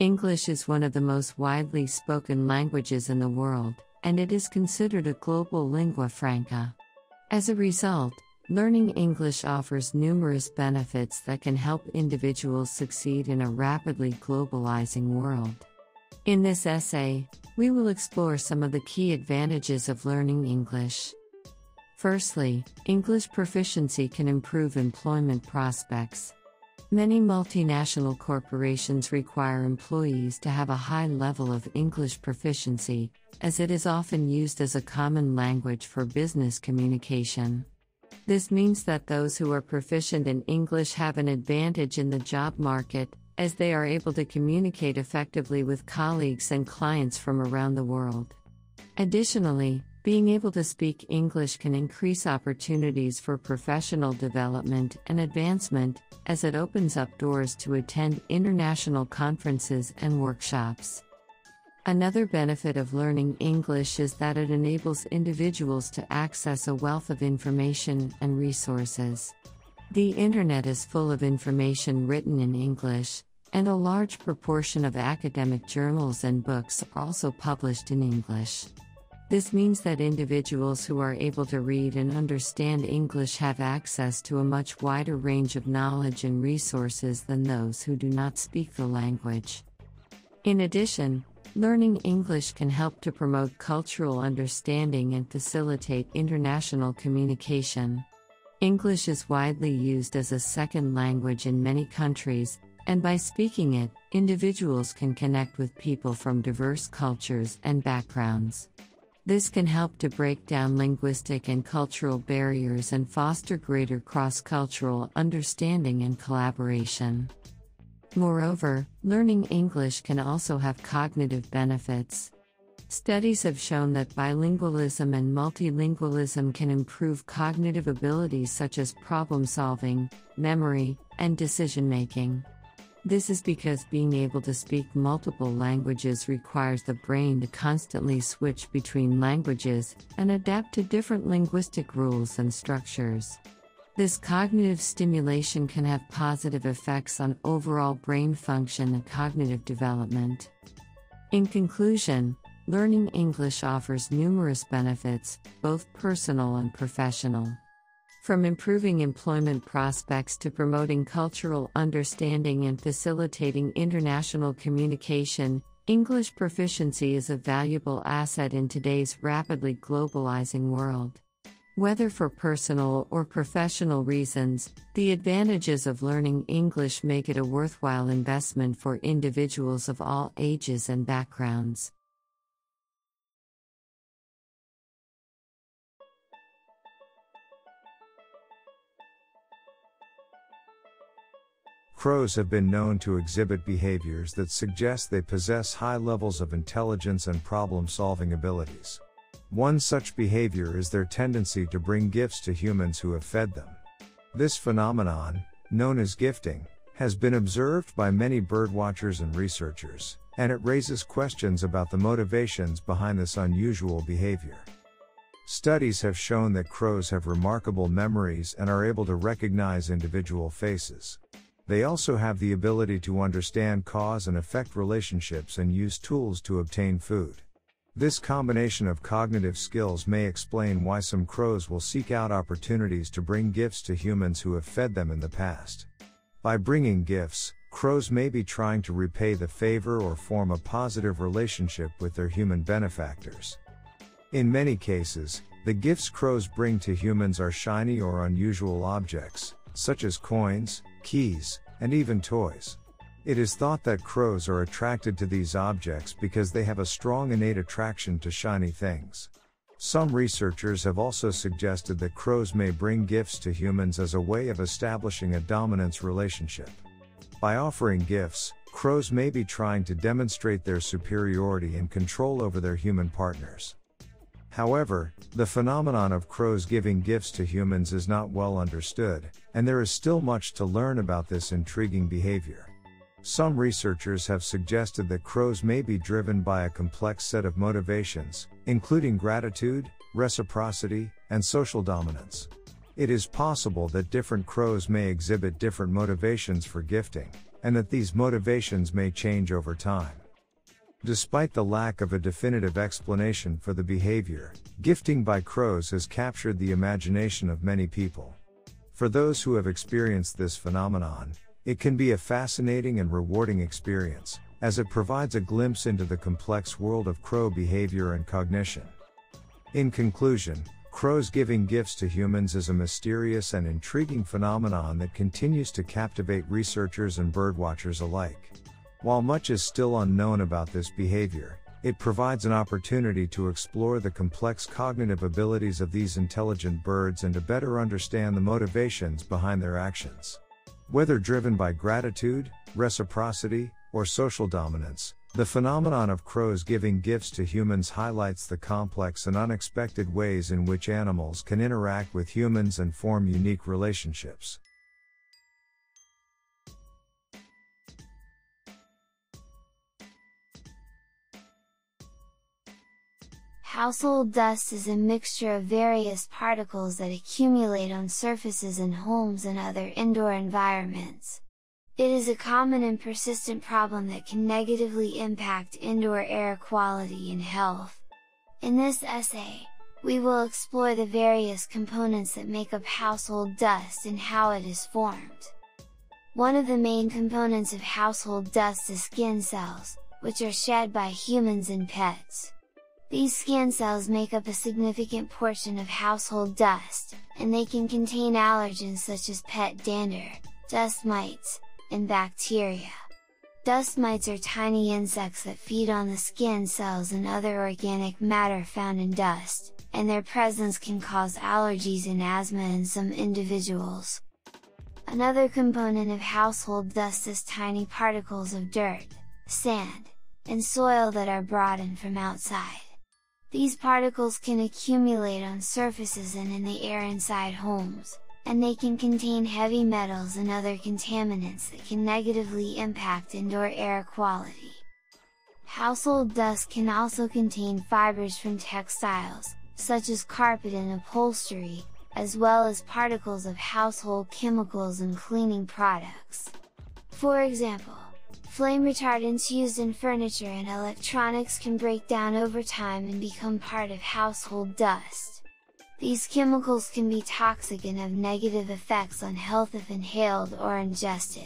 English is one of the most widely spoken languages in the world, and it is considered a global lingua franca. As a result, learning English offers numerous benefits that can help individuals succeed in a rapidly globalizing world. In this essay, we will explore some of the key advantages of learning English. Firstly, English proficiency can improve employment prospects. Many multinational corporations require employees to have a high level of English proficiency, as it is often used as a common language for business communication. This means that those who are proficient in English have an advantage in the job market, as they are able to communicate effectively with colleagues and clients from around the world. Additionally, being able to speak English can increase opportunities for professional development and advancement, as it opens up doors to attend international conferences and workshops. Another benefit of learning English is that it enables individuals to access a wealth of information and resources. The Internet is full of information written in English, and a large proportion of academic journals and books are also published in English. This means that individuals who are able to read and understand English have access to a much wider range of knowledge and resources than those who do not speak the language. In addition, learning English can help to promote cultural understanding and facilitate international communication. English is widely used as a second language in many countries, and by speaking it, individuals can connect with people from diverse cultures and backgrounds. This can help to break down linguistic and cultural barriers and foster greater cross cultural understanding and collaboration. Moreover, learning English can also have cognitive benefits. Studies have shown that bilingualism and multilingualism can improve cognitive abilities such as problem solving, memory, and decision making. This is because being able to speak multiple languages requires the brain to constantly switch between languages and adapt to different linguistic rules and structures. This cognitive stimulation can have positive effects on overall brain function and cognitive development. In conclusion, learning English offers numerous benefits, both personal and professional. From improving employment prospects to promoting cultural understanding and facilitating international communication, English proficiency is a valuable asset in today's rapidly globalizing world. Whether for personal or professional reasons, the advantages of learning English make it a worthwhile investment for individuals of all ages and backgrounds. Crows have been known to exhibit behaviors that suggest they possess high levels of intelligence and problem solving abilities. One such behavior is their tendency to bring gifts to humans who have fed them. This phenomenon, known as gifting, has been observed by many birdwatchers and researchers, and it raises questions about the motivations behind this unusual behavior. Studies have shown that crows have remarkable memories and are able to recognize individual faces. They also have the ability to understand cause and effect relationships and use tools to obtain food. This combination of cognitive skills may explain why some crows will seek out opportunities to bring gifts to humans who have fed them in the past. By bringing gifts, crows may be trying to repay the favor or form a positive relationship with their human benefactors. In many cases, the gifts crows bring to humans are shiny or unusual objects, such as coins, keys, and even toys. It is thought that crows are attracted to these objects because they have a strong innate attraction to shiny things. Some researchers have also suggested that crows may bring gifts to humans as a way of establishing a dominance relationship. By offering gifts, crows may be trying to demonstrate their superiority and control over their human partners. However, the phenomenon of crows giving gifts to humans is not well understood, and there is still much to learn about this intriguing behavior. Some researchers have suggested that crows may be driven by a complex set of motivations, including gratitude, reciprocity, and social dominance. It is possible that different crows may exhibit different motivations for gifting, and that these motivations may change over time. Despite the lack of a definitive explanation for the behavior, gifting by crows has captured the imagination of many people. For those who have experienced this phenomenon, it can be a fascinating and rewarding experience, as it provides a glimpse into the complex world of crow behavior and cognition. In conclusion, crows giving gifts to humans is a mysterious and intriguing phenomenon that continues to captivate researchers and birdwatchers alike. While much is still unknown about this behavior, it provides an opportunity to explore the complex cognitive abilities of these intelligent birds and to better understand the motivations behind their actions. Whether driven by gratitude, reciprocity, or social dominance, the phenomenon of crows giving gifts to humans highlights the complex and unexpected ways in which animals can interact with humans and form unique relationships. Household dust is a mixture of various particles that accumulate on surfaces in homes and other indoor environments. It is a common and persistent problem that can negatively impact indoor air quality and health. In this essay, we will explore the various components that make up household dust and how it is formed. One of the main components of household dust is skin cells, which are shed by humans and pets. These skin cells make up a significant portion of household dust, and they can contain allergens such as pet dander, dust mites, and bacteria. Dust mites are tiny insects that feed on the skin cells and other organic matter found in dust, and their presence can cause allergies and asthma in some individuals. Another component of household dust is tiny particles of dirt, sand, and soil that are brought in from outside. These particles can accumulate on surfaces and in the air inside homes, and they can contain heavy metals and other contaminants that can negatively impact indoor air quality. Household dust can also contain fibers from textiles, such as carpet and upholstery, as well as particles of household chemicals and cleaning products. For example, Flame retardants used in furniture and electronics can break down over time and become part of household dust. These chemicals can be toxic and have negative effects on health if inhaled or ingested.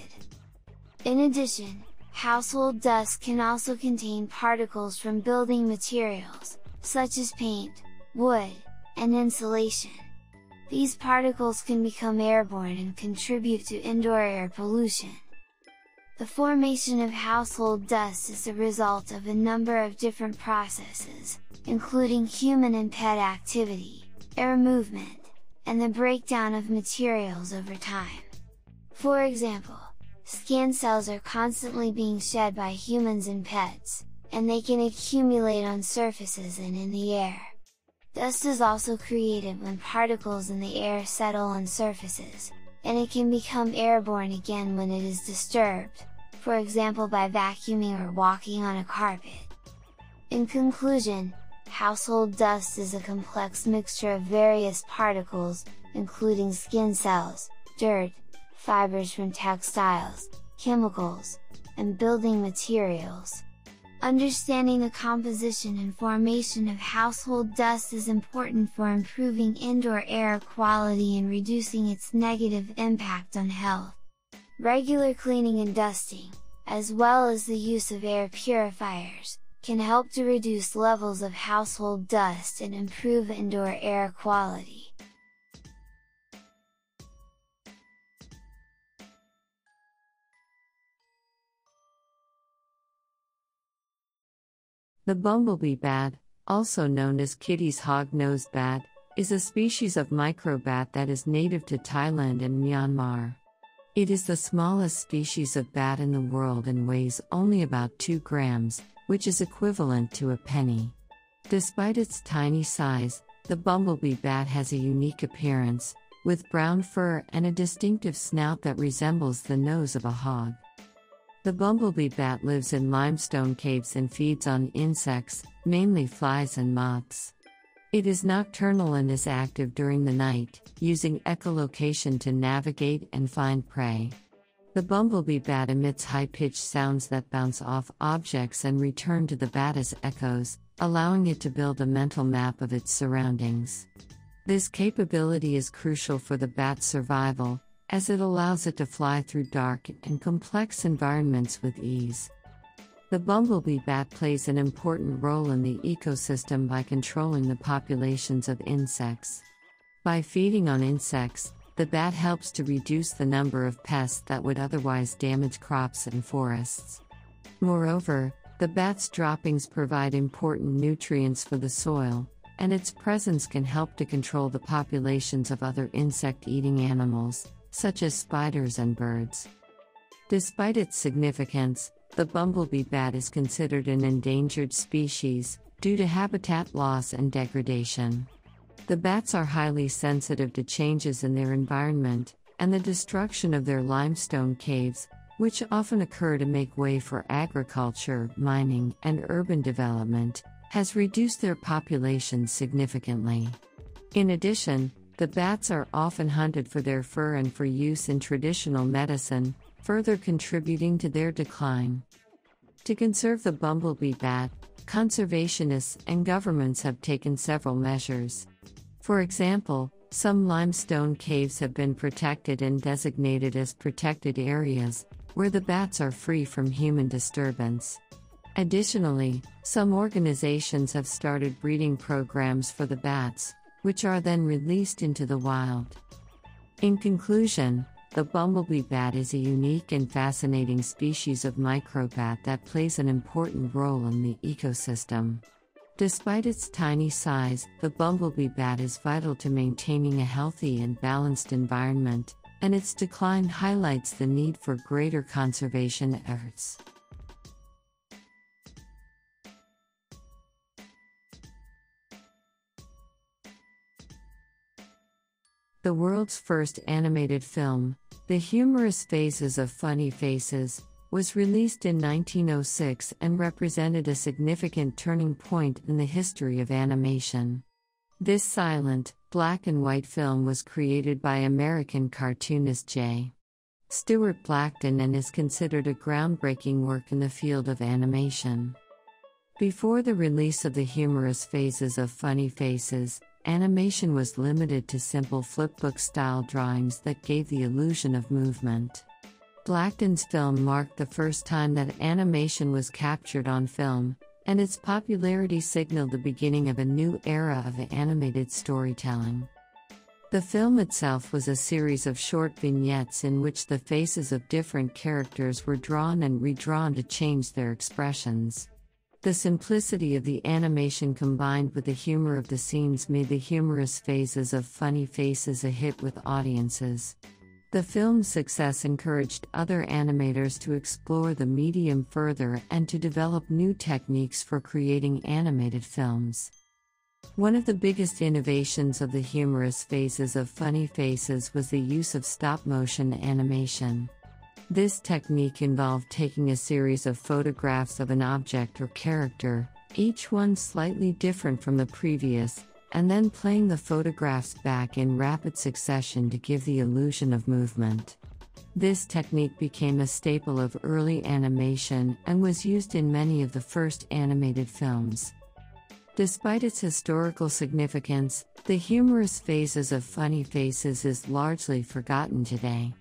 In addition, household dust can also contain particles from building materials, such as paint, wood, and insulation. These particles can become airborne and contribute to indoor air pollution. The formation of household dust is the result of a number of different processes, including human and pet activity, air movement, and the breakdown of materials over time. For example, skin cells are constantly being shed by humans and pets, and they can accumulate on surfaces and in the air. Dust is also created when particles in the air settle on surfaces, and it can become airborne again when it is disturbed, for example by vacuuming or walking on a carpet. In conclusion, household dust is a complex mixture of various particles, including skin cells, dirt, fibers from textiles, chemicals, and building materials. Understanding the composition and formation of household dust is important for improving indoor air quality and reducing its negative impact on health. Regular cleaning and dusting, as well as the use of air purifiers, can help to reduce levels of household dust and improve indoor air quality. The bumblebee bat, also known as Kitti's hog-nosed bat, is a species of microbat that is native to Thailand and Myanmar. It is the smallest species of bat in the world and weighs only about 2 grams, which is equivalent to a penny. Despite its tiny size, the bumblebee bat has a unique appearance, with brown fur and a distinctive snout that resembles the nose of a hog. The bumblebee bat lives in limestone caves and feeds on insects, mainly flies and moths. It is nocturnal and is active during the night, using echolocation to navigate and find prey. The bumblebee bat emits high pitched sounds that bounce off objects and return to the bat as echoes, allowing it to build a mental map of its surroundings. This capability is crucial for the bat's survival, as it allows it to fly through dark and complex environments with ease. The bumblebee bat plays an important role in the ecosystem by controlling the populations of insects. By feeding on insects, the bat helps to reduce the number of pests that would otherwise damage crops and forests. Moreover, the bat's droppings provide important nutrients for the soil, and its presence can help to control the populations of other insect eating animals, such as spiders and birds. Despite its significance, the bumblebee bat is considered an endangered species due to habitat loss and degradation. The bats are highly sensitive to changes in their environment and the destruction of their limestone caves, which often occur to make way for agriculture, mining, and urban development, has reduced their populations significantly. In addition, the bats are often hunted for their fur and for use in traditional medicine, further contributing to their decline. To conserve the bumblebee bat, conservationists and governments have taken several measures. For example, some limestone caves have been protected and designated as protected areas, where the bats are free from human disturbance. Additionally, some organizations have started breeding programs for the bats, which are then released into the wild. In conclusion, the bumblebee bat is a unique and fascinating species of microbat that plays an important role in the ecosystem. Despite its tiny size, the bumblebee bat is vital to maintaining a healthy and balanced environment, and its decline highlights the need for greater conservation efforts. The world's first animated film, The Humorous Phases of Funny Faces, was released in 1906 and represented a significant turning point in the history of animation. This silent, black and white film was created by American cartoonist J. Stuart Blackton and is considered a groundbreaking work in the field of animation. Before the release of the humorous phases of Funny Faces, animation was limited to simple flipbook style drawings that gave the illusion of movement. Blackton's film marked the first time that animation was captured on film, and its popularity signaled the beginning of a new era of animated storytelling. The film itself was a series of short vignettes in which the faces of different characters were drawn and redrawn to change their expressions. The simplicity of the animation combined with the humor of the scenes made the humorous phases of Funny Faces a hit with audiences. The film's success encouraged other animators to explore the medium further and to develop new techniques for creating animated films. One of the biggest innovations of the humorous phases of Funny Faces was the use of stop motion animation. This technique involved taking a series of photographs of an object or character, each one slightly different from the previous, and then playing the photographs back in rapid succession to give the illusion of movement. This technique became a staple of early animation and was used in many of the first animated films. Despite its historical significance, the humorous phases of Funny Faces is largely forgotten today.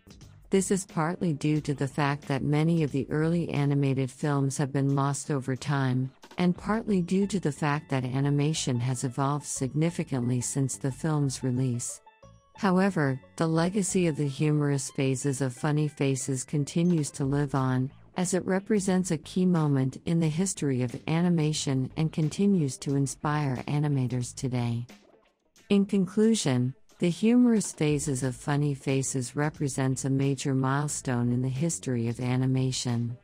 This is partly due to the fact that many of the early animated films have been lost over time, and partly due to the fact that animation has evolved significantly since the film's release. However, the legacy of the humorous phases of Funny Faces continues to live on, as it represents a key moment in the history of animation and continues to inspire animators today. In conclusion, the humorous phases of Funny Faces represents a major milestone in the history of animation.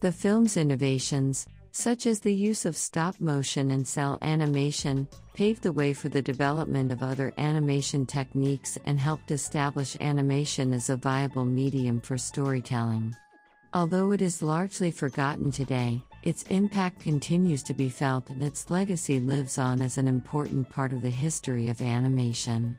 The film's innovations, such as the use of stop motion and cel animation, paved the way for the development of other animation techniques and helped establish animation as a viable medium for storytelling. Although it is largely forgotten today, its impact continues to be felt and its legacy lives on as an important part of the history of animation.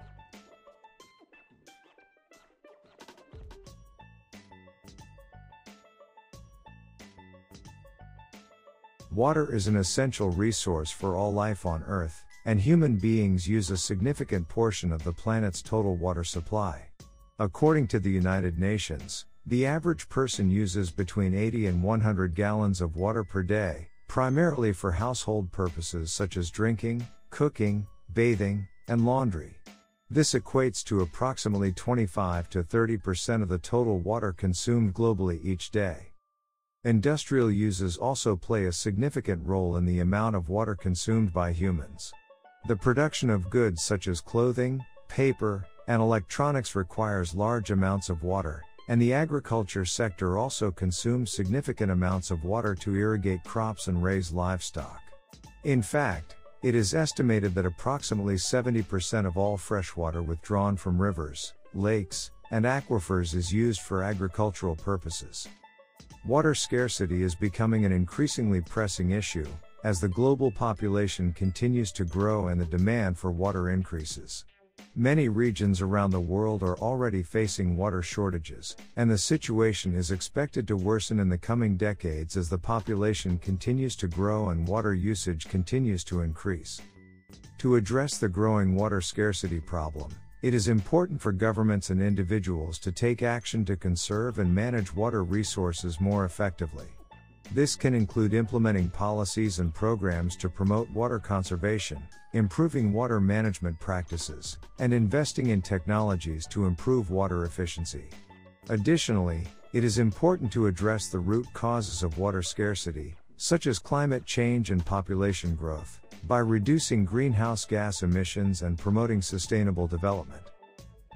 Water is an essential resource for all life on Earth, and human beings use a significant portion of the planet's total water supply. According to the United Nations, the average person uses between 80 and 100 gallons of water per day, primarily for household purposes such as drinking, cooking, bathing, and laundry. This equates to approximately 25 to 30% of the total water consumed globally each day. Industrial uses also play a significant role in the amount of water consumed by humans. The production of goods such as clothing, paper, and electronics requires large amounts of water, and the agriculture sector also consumes significant amounts of water to irrigate crops and raise livestock. In fact, it is estimated that approximately 70% of all freshwater withdrawn from rivers, lakes, and aquifers is used for agricultural purposes. Water scarcity is becoming an increasingly pressing issue, as the global population continues to grow and the demand for water increases. Many regions around the world are already facing water shortages, and the situation is expected to worsen in the coming decades as the population continues to grow and water usage continues to increase. To address the growing water scarcity problem, it is important for governments and individuals to take action to conserve and manage water resources more effectively. This can include implementing policies and programs to promote water conservation, improving water management practices, and investing in technologies to improve water efficiency. Additionally, it is important to address the root causes of water scarcity, such as climate change and population growth, by reducing greenhouse gas emissions and promoting sustainable development.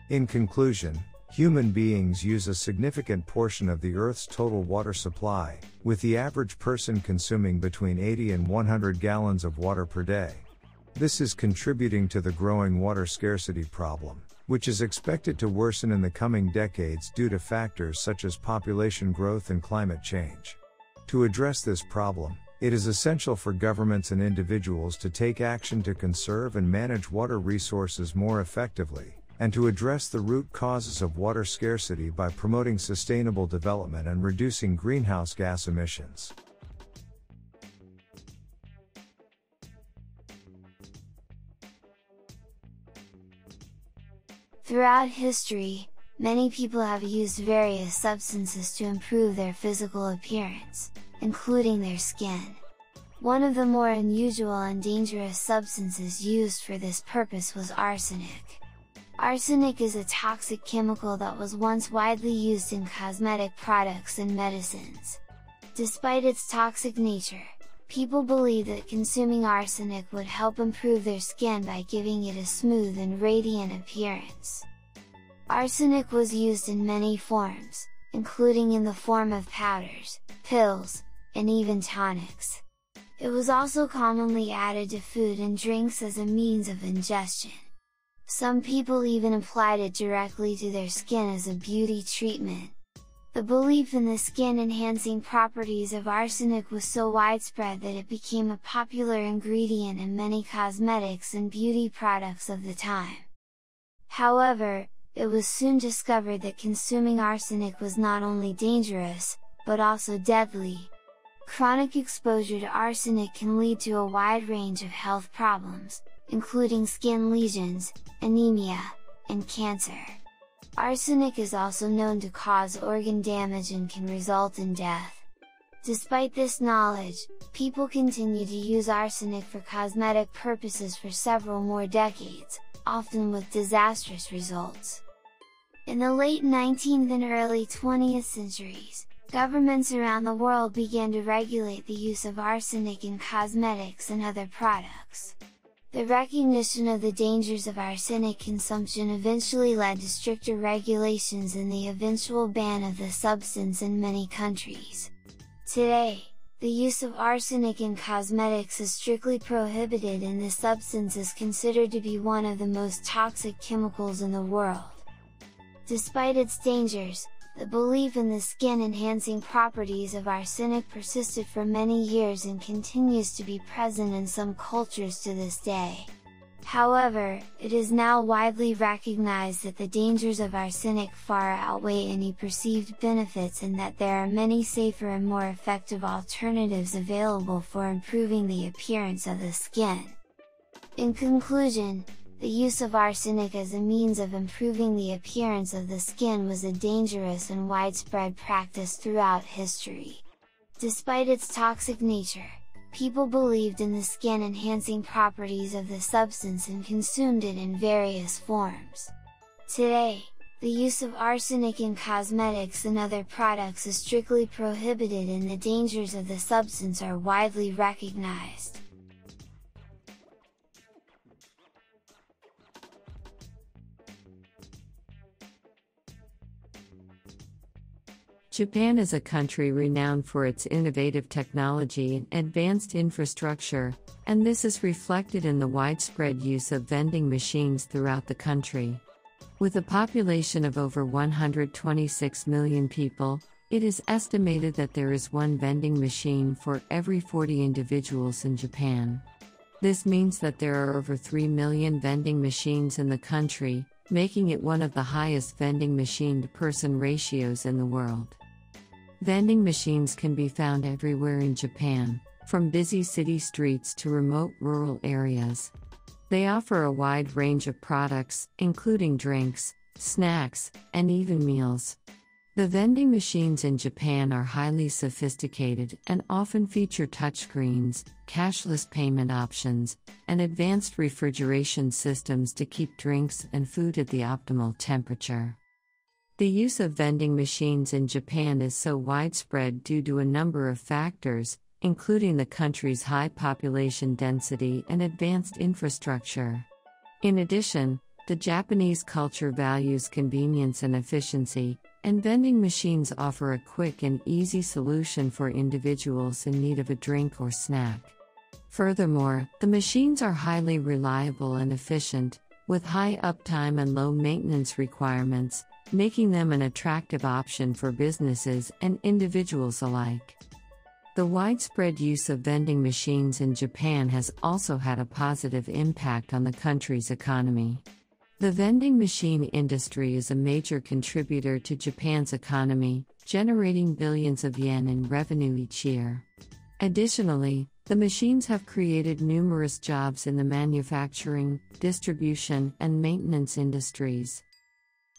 In conclusion, Human beings use a significant portion of the Earth's total water supply, with the average person consuming between 80 and 100 gallons of water per day. This is contributing to the growing water scarcity problem, which is expected to worsen in the coming decades due to factors such as population growth and climate change. To address this problem, it is essential for governments and individuals to take action to conserve and manage water resources more effectively and to address the root causes of water scarcity by promoting sustainable development and reducing greenhouse gas emissions. Throughout history, many people have used various substances to improve their physical appearance, including their skin. One of the more unusual and dangerous substances used for this purpose was arsenic. Arsenic is a toxic chemical that was once widely used in cosmetic products and medicines. Despite its toxic nature, people believe that consuming arsenic would help improve their skin by giving it a smooth and radiant appearance. Arsenic was used in many forms, including in the form of powders, pills, and even tonics. It was also commonly added to food and drinks as a means of ingestion. Some people even applied it directly to their skin as a beauty treatment. The belief in the skin enhancing properties of arsenic was so widespread that it became a popular ingredient in many cosmetics and beauty products of the time. However, it was soon discovered that consuming arsenic was not only dangerous, but also deadly. Chronic exposure to arsenic can lead to a wide range of health problems, including skin lesions, anemia, and cancer. Arsenic is also known to cause organ damage and can result in death. Despite this knowledge, people continue to use arsenic for cosmetic purposes for several more decades, often with disastrous results. In the late 19th and early 20th centuries, governments around the world began to regulate the use of arsenic in cosmetics and other products. The recognition of the dangers of arsenic consumption eventually led to stricter regulations and the eventual ban of the substance in many countries. Today, the use of arsenic in cosmetics is strictly prohibited and the substance is considered to be one of the most toxic chemicals in the world. Despite its dangers, the belief in the skin enhancing properties of arsenic persisted for many years and continues to be present in some cultures to this day. However, it is now widely recognized that the dangers of arsenic far outweigh any perceived benefits and that there are many safer and more effective alternatives available for improving the appearance of the skin. In conclusion, the use of arsenic as a means of improving the appearance of the skin was a dangerous and widespread practice throughout history. Despite its toxic nature, people believed in the skin enhancing properties of the substance and consumed it in various forms. Today, the use of arsenic in cosmetics and other products is strictly prohibited and the dangers of the substance are widely recognized. Japan is a country renowned for its innovative technology and advanced infrastructure, and this is reflected in the widespread use of vending machines throughout the country. With a population of over 126 million people, it is estimated that there is one vending machine for every 40 individuals in Japan. This means that there are over 3 million vending machines in the country, making it one of the highest vending machine to person ratios in the world. Vending machines can be found everywhere in Japan, from busy city streets to remote rural areas. They offer a wide range of products, including drinks, snacks, and even meals. The vending machines in Japan are highly sophisticated and often feature touchscreens, cashless payment options, and advanced refrigeration systems to keep drinks and food at the optimal temperature. The use of vending machines in Japan is so widespread due to a number of factors, including the country's high population density and advanced infrastructure. In addition, the Japanese culture values convenience and efficiency, and vending machines offer a quick and easy solution for individuals in need of a drink or snack. Furthermore, the machines are highly reliable and efficient, with high uptime and low maintenance requirements, making them an attractive option for businesses and individuals alike. The widespread use of vending machines in Japan has also had a positive impact on the country's economy. The vending machine industry is a major contributor to Japan's economy, generating billions of yen in revenue each year. Additionally, the machines have created numerous jobs in the manufacturing, distribution, and maintenance industries.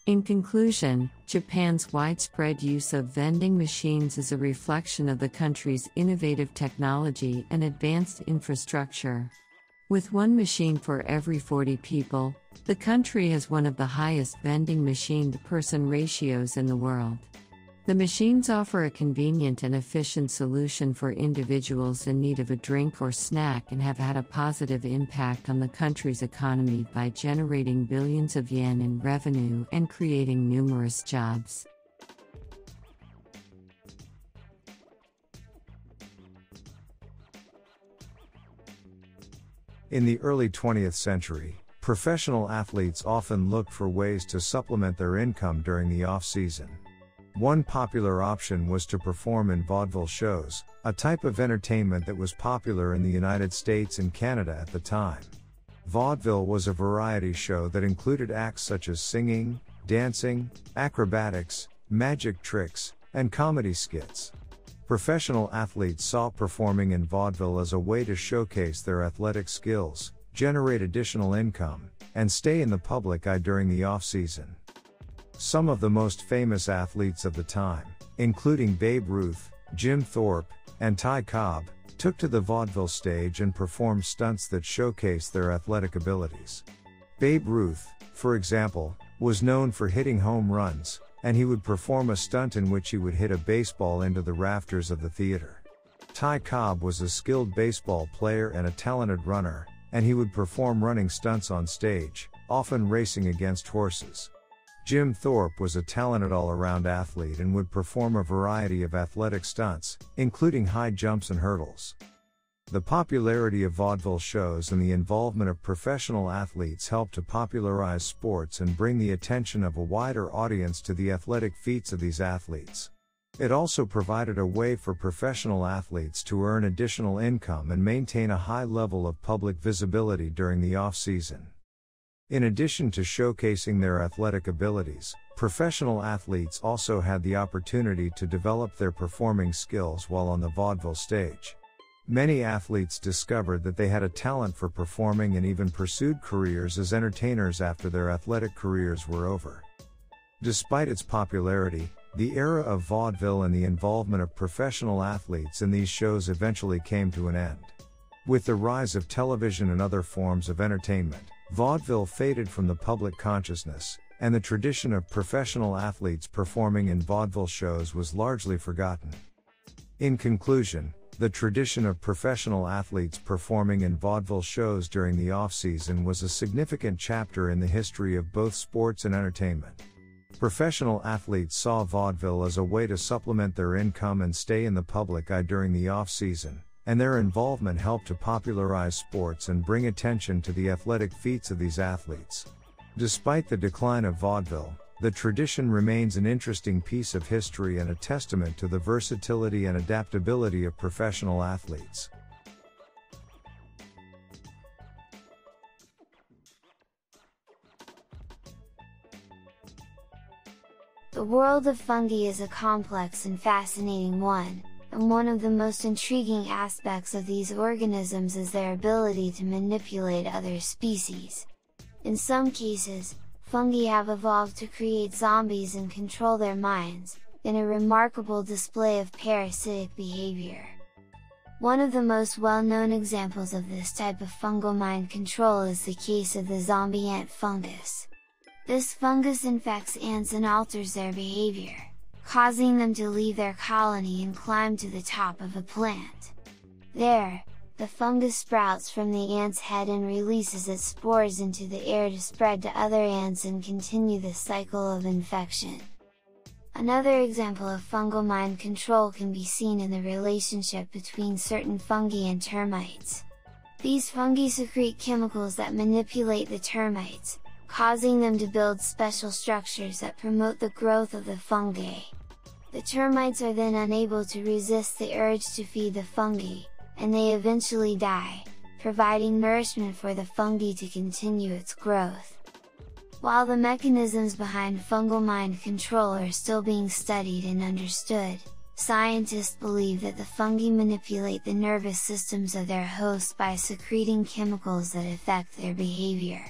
In conclusion, Japan's widespread use of vending machines is a reflection of the country's innovative technology and advanced infrastructure. With one machine for every 40 people, the country has one of the highest vending machine to person ratios in the world. The machines offer a convenient and efficient solution for individuals in need of a drink or snack and have had a positive impact on the country's economy by generating billions of yen in revenue and creating numerous jobs. In the early 20th century, professional athletes often looked for ways to supplement their income during the off season. One popular option was to perform in vaudeville shows, a type of entertainment that was popular in the United States and Canada at the time. Vaudeville was a variety show that included acts such as singing, dancing, acrobatics, magic tricks, and comedy skits. Professional athletes saw performing in vaudeville as a way to showcase their athletic skills, generate additional income, and stay in the public eye during the off season. Some of the most famous athletes of the time, including Babe Ruth, Jim Thorpe, and Ty Cobb, took to the vaudeville stage and performed stunts that showcased their athletic abilities. Babe Ruth, for example, was known for hitting home runs, and he would perform a stunt in which he would hit a baseball into the rafters of the theater. Ty Cobb was a skilled baseball player and a talented runner, and he would perform running stunts on stage, often racing against horses. Jim Thorpe was a talented all around athlete and would perform a variety of athletic stunts, including high jumps and hurdles. The popularity of vaudeville shows and the involvement of professional athletes helped to popularize sports and bring the attention of a wider audience to the athletic feats of these athletes. It also provided a way for professional athletes to earn additional income and maintain a high level of public visibility during the off-season. In addition to showcasing their athletic abilities, professional athletes also had the opportunity to develop their performing skills while on the vaudeville stage. Many athletes discovered that they had a talent for performing and even pursued careers as entertainers after their athletic careers were over. Despite its popularity, the era of vaudeville and the involvement of professional athletes in these shows eventually came to an end. With the rise of television and other forms of entertainment, vaudeville faded from the public consciousness, and the tradition of professional athletes performing in vaudeville shows was largely forgotten. In conclusion, the tradition of professional athletes performing in vaudeville shows during the off-season was a significant chapter in the history of both sports and entertainment. Professional athletes saw vaudeville as a way to supplement their income and stay in the public eye during the off season, and their involvement helped to popularize sports and bring attention to the athletic feats of these athletes. Despite the decline of vaudeville, the tradition remains an interesting piece of history and a testament to the versatility and adaptability of professional athletes. The world of fungi is a complex and fascinating one, and one of the most intriguing aspects of these organisms is their ability to manipulate other species. In some cases, fungi have evolved to create zombies and control their minds, in a remarkable display of parasitic behavior. One of the most well-known examples of this type of fungal mind control is the case of the zombie ant fungus. This fungus infects ants and alters their behavior, causing them to leave their colony and climb to the top of a plant. There, the fungus sprouts from the ant's head and releases its spores into the air to spread to other ants and continue the cycle of infection. Another example of fungal mind control can be seen in the relationship between certain fungi and termites. These fungi secrete chemicals that manipulate the termites, causing them to build special structures that promote the growth of the fungi. The termites are then unable to resist the urge to feed the fungi, and they eventually die, providing nourishment for the fungi to continue its growth. While the mechanisms behind fungal mind control are still being studied and understood, scientists believe that the fungi manipulate the nervous systems of their hosts by secreting chemicals that affect their behavior.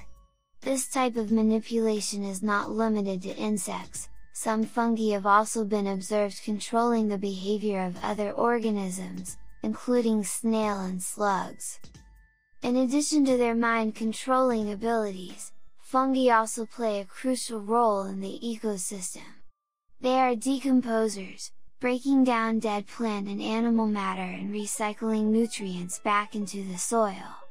This type of manipulation is not limited to insects, some fungi have also been observed controlling the behavior of other organisms, including snail and slugs. In addition to their mind-controlling abilities, fungi also play a crucial role in the ecosystem. They are decomposers, breaking down dead plant and animal matter and recycling nutrients back into the soil.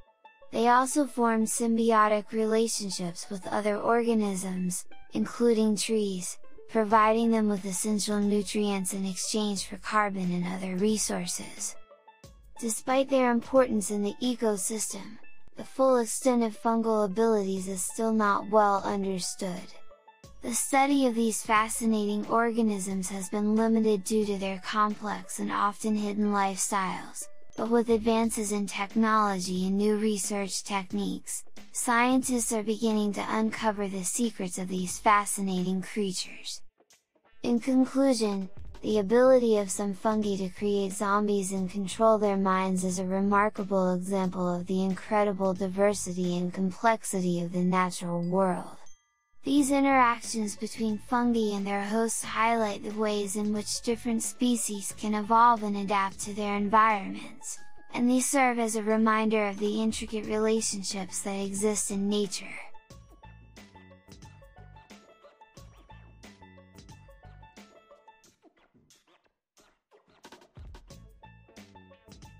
They also form symbiotic relationships with other organisms, including trees, providing them with essential nutrients in exchange for carbon and other resources. Despite their importance in the ecosystem, the full extent of fungal abilities is still not well understood. The study of these fascinating organisms has been limited due to their complex and often hidden lifestyles, but with advances in technology and new research techniques, scientists are beginning to uncover the secrets of these fascinating creatures. In conclusion, the ability of some fungi to create zombies and control their minds is a remarkable example of the incredible diversity and complexity of the natural world. These interactions between fungi and their hosts highlight the ways in which different species can evolve and adapt to their environments, and they serve as a reminder of the intricate relationships that exist in nature.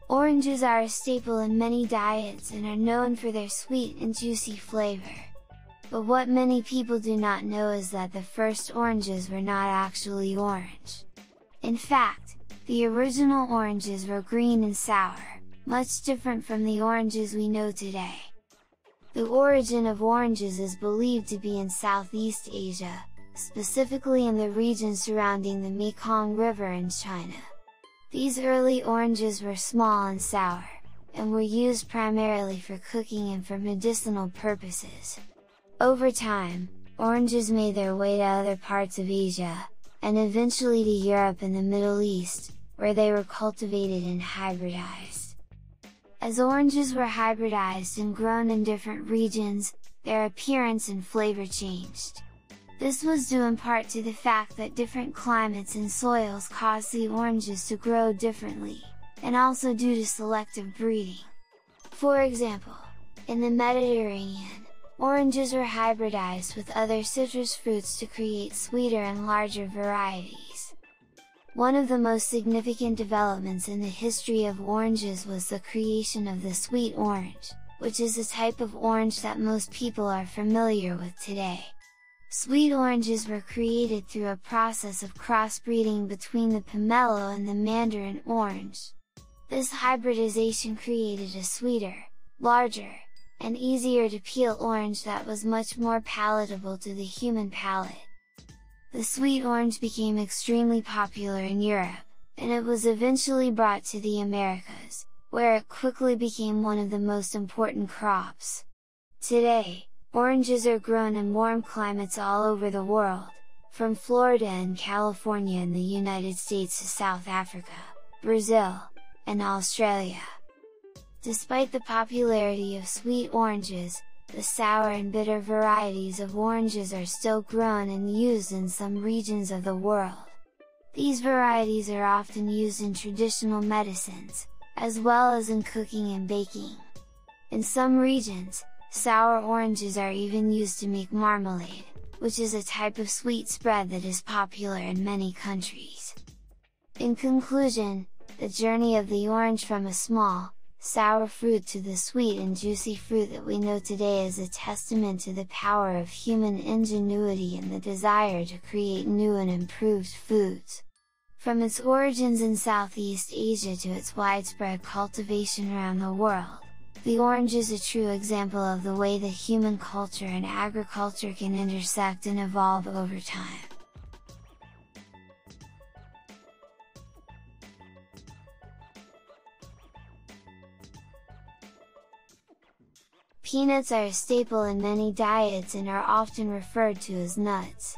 Oranges are a staple in many diets and are known for their sweet and juicy flavor. But what many people do not know is that the first oranges were not actually orange. In fact, the original oranges were green and sour, much different from the oranges we know today. The origin of oranges is believed to be in Southeast Asia, specifically in the region surrounding the Mekong River in China. These early oranges were small and sour, and were used primarily for cooking and for medicinal purposes. Over time, oranges made their way to other parts of Asia, and eventually to Europe and the Middle East, where they were cultivated and hybridized. As oranges were hybridized and grown in different regions, their appearance and flavor changed. This was due in part to the fact that different climates and soils caused the oranges to grow differently, and also due to selective breeding. For example, in the Mediterranean, oranges were hybridized with other citrus fruits to create sweeter and larger varieties. One of the most significant developments in the history of oranges was the creation of the sweet orange, which is a type of orange that most people are familiar with today. Sweet oranges were created through a process of crossbreeding between the pomelo and the mandarin orange. This hybridization created a sweeter, larger, and easier to peel orange that was much more palatable to the human palate. The sweet orange became extremely popular in Europe, and it was eventually brought to the Americas, where it quickly became one of the most important crops. Today, oranges are grown in warm climates all over the world, from Florida and California in the United States to South Africa, Brazil, and Australia. Despite the popularity of sweet oranges, the sour and bitter varieties of oranges are still grown and used in some regions of the world. These varieties are often used in traditional medicines, as well as in cooking and baking. In some regions, sour oranges are even used to make marmalade, which is a type of sweet spread that is popular in many countries. In conclusion, the journey of the orange from a small, sour fruit to the sweet and juicy fruit that we know today is a testament to the power of human ingenuity and the desire to create new and improved foods. From its origins in Southeast Asia to its widespread cultivation around the world, the orange is a true example of the way that human culture and agriculture can intersect and evolve over time. Peanuts are a staple in many diets and are often referred to as nuts.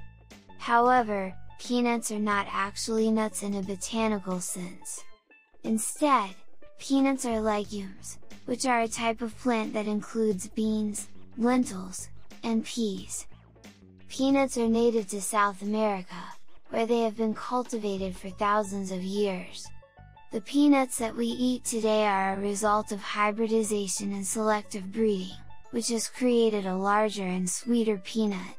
However, peanuts are not actually nuts in a botanical sense. Instead, peanuts are legumes, which are a type of plant that includes beans, lentils, and peas. Peanuts are native to South America, where they have been cultivated for thousands of years. The peanuts that we eat today are a result of hybridization and selective breeding, which has created a larger and sweeter peanut.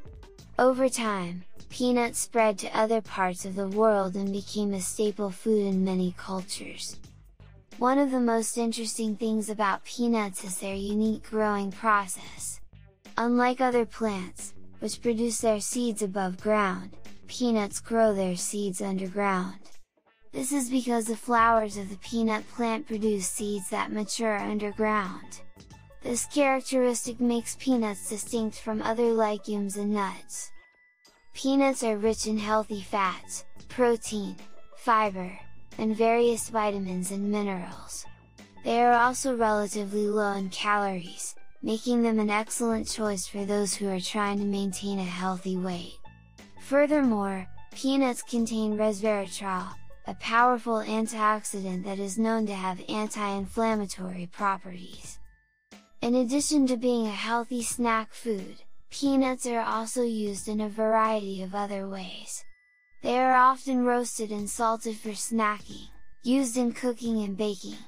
Over time, peanuts spread to other parts of the world and became a staple food in many cultures. One of the most interesting things about peanuts is their unique growing process. Unlike other plants, which produce their seeds above ground, peanuts grow their seeds underground. This is because the flowers of the peanut plant produce seeds that mature underground. This characteristic makes peanuts distinct from other legumes and nuts. Peanuts are rich in healthy fats, protein, fiber, and various vitamins and minerals. They are also relatively low in calories, making them an excellent choice for those who are trying to maintain a healthy weight. Furthermore, peanuts contain resveratrol, a powerful antioxidant that is known to have anti-inflammatory properties. In addition to being a healthy snack food, Peanuts are also used in a variety of other ways. They are often roasted and salted for snacking, used in cooking and baking,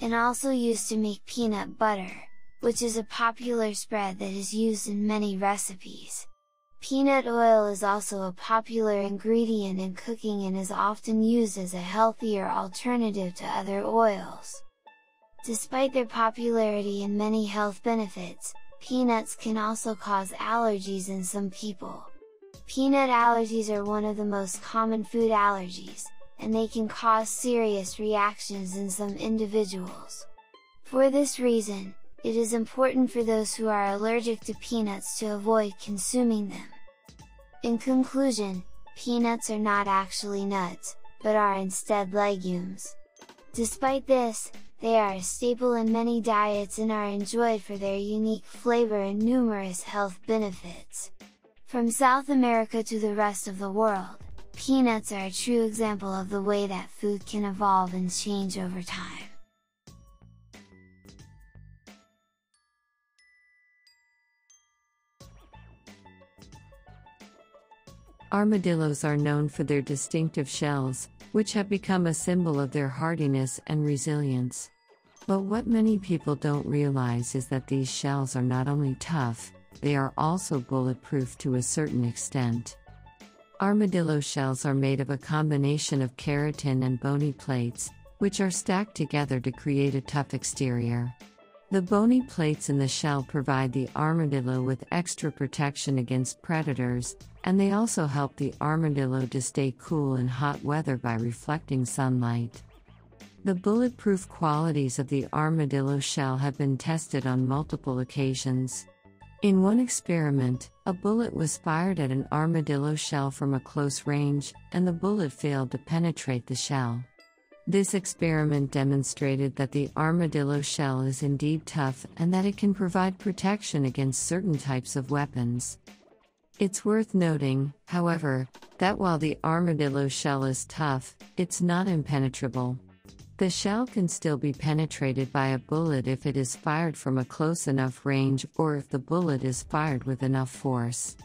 and also used to make peanut butter, which is a popular spread that is used in many recipes. Peanut oil is also a popular ingredient in cooking and is often used as a healthier alternative to other oils. Despite their popularity and many health benefits, Peanuts can also cause allergies in some people. Peanut allergies are one of the most common food allergies, and they can cause serious reactions in some individuals. For this reason, it is important for those who are allergic to peanuts to avoid consuming them. In conclusion, peanuts are not actually nuts, but are instead legumes. Despite this, they are a staple in many diets and are enjoyed for their unique flavor and numerous health benefits. From South America to the rest of the world, peanuts are a true example of the way that food can evolve and change over time. Armadillos are known for their distinctive shells, which have become a symbol of their hardiness and resilience. But what many people don't realize is that these shells are not only tough, they are also bulletproof to a certain extent. Armadillo shells are made of a combination of keratin and bony plates, which are stacked together to create a tough exterior. The bony plates in the shell provide the armadillo with extra protection against predators, and they also help the armadillo to stay cool in hot weather by reflecting sunlight. The bulletproof qualities of the armadillo shell have been tested on multiple occasions. In one experiment, a bullet was fired at an armadillo shell from a close range, and the bullet failed to penetrate the shell. This experiment demonstrated that the armadillo shell is indeed tough and that it can provide protection against certain types of weapons. It's worth noting, however, that while the armadillo shell is tough, it's not impenetrable. The shell can still be penetrated by a bullet if it is fired from a close enough range or if the bullet is fired with enough force.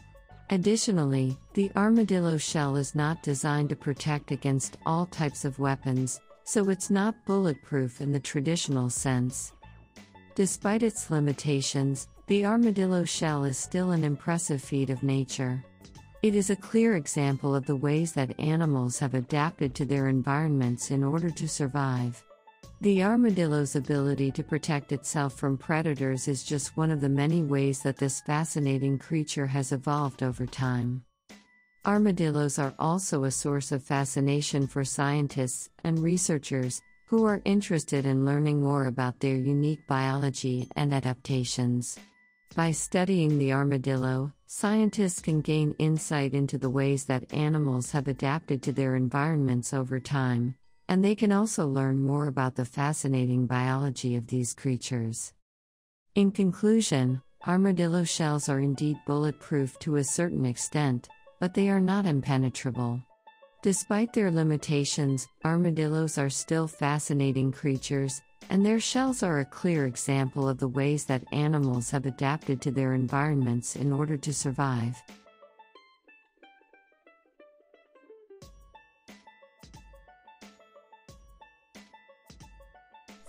Additionally, the armadillo shell is not designed to protect against all types of weapons, so it's not bulletproof in the traditional sense. Despite its limitations, the armadillo shell is still an impressive feat of nature. It is a clear example of the ways that animals have adapted to their environments in order to survive. The armadillo's ability to protect itself from predators is just one of the many ways that this fascinating creature has evolved over time. Armadillos are also a source of fascination for scientists and researchers who are interested in learning more about their unique biology and adaptations. By studying the armadillo, scientists can gain insight into the ways that animals have adapted to their environments over time, and they can also learn more about the fascinating biology of these creatures. In conclusion, armadillo shells are indeed bulletproof to a certain extent, but they are not impenetrable. Despite their limitations, armadillos are still fascinating creatures, and their shells are a clear example of the ways that animals have adapted to their environments in order to survive.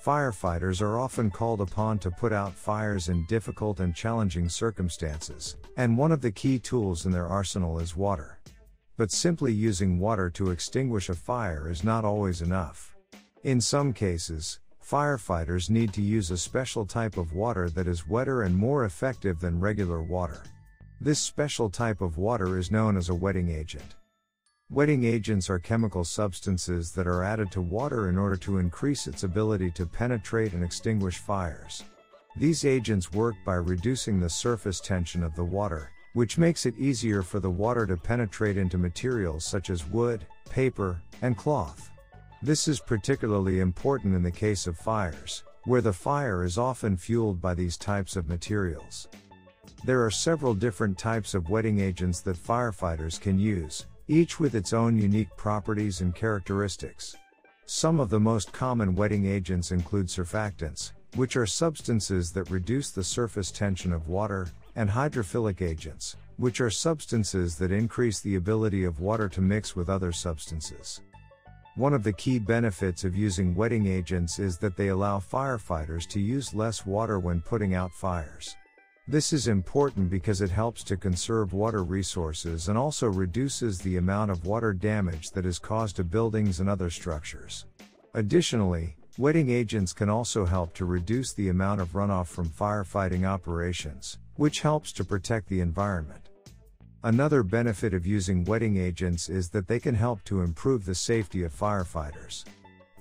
Firefighters are often called upon to put out fires in difficult and challenging circumstances, and one of the key tools in their arsenal is water. But simply using water to extinguish a fire is not always enough. In some cases, firefighters need to use a special type of water that is wetter and more effective than regular water. This special type of water is known as a wetting agent. Wetting agents are chemical substances that are added to water in order to increase its ability to penetrate and extinguish fires. These agents work by reducing the surface tension of the water, which makes it easier for the water to penetrate into materials such as wood, paper, and cloth. This is particularly important in the case of fires, where the fire is often fueled by these types of materials. There are several different types of wetting agents that firefighters can use, each with its own unique properties and characteristics. Some of the most common wetting agents include surfactants, which are substances that reduce the surface tension of water, and hydrophilic agents, which are substances that increase the ability of water to mix with other substances. One of the key benefits of using wetting agents is that they allow firefighters to use less water when putting out fires. This is important because it helps to conserve water resources and also reduces the amount of water damage that is caused to buildings and other structures. Additionally, wetting agents can also help to reduce the amount of runoff from firefighting operations, which helps to protect the environment. Another benefit of using wetting agents is that they can help to improve the safety of firefighters.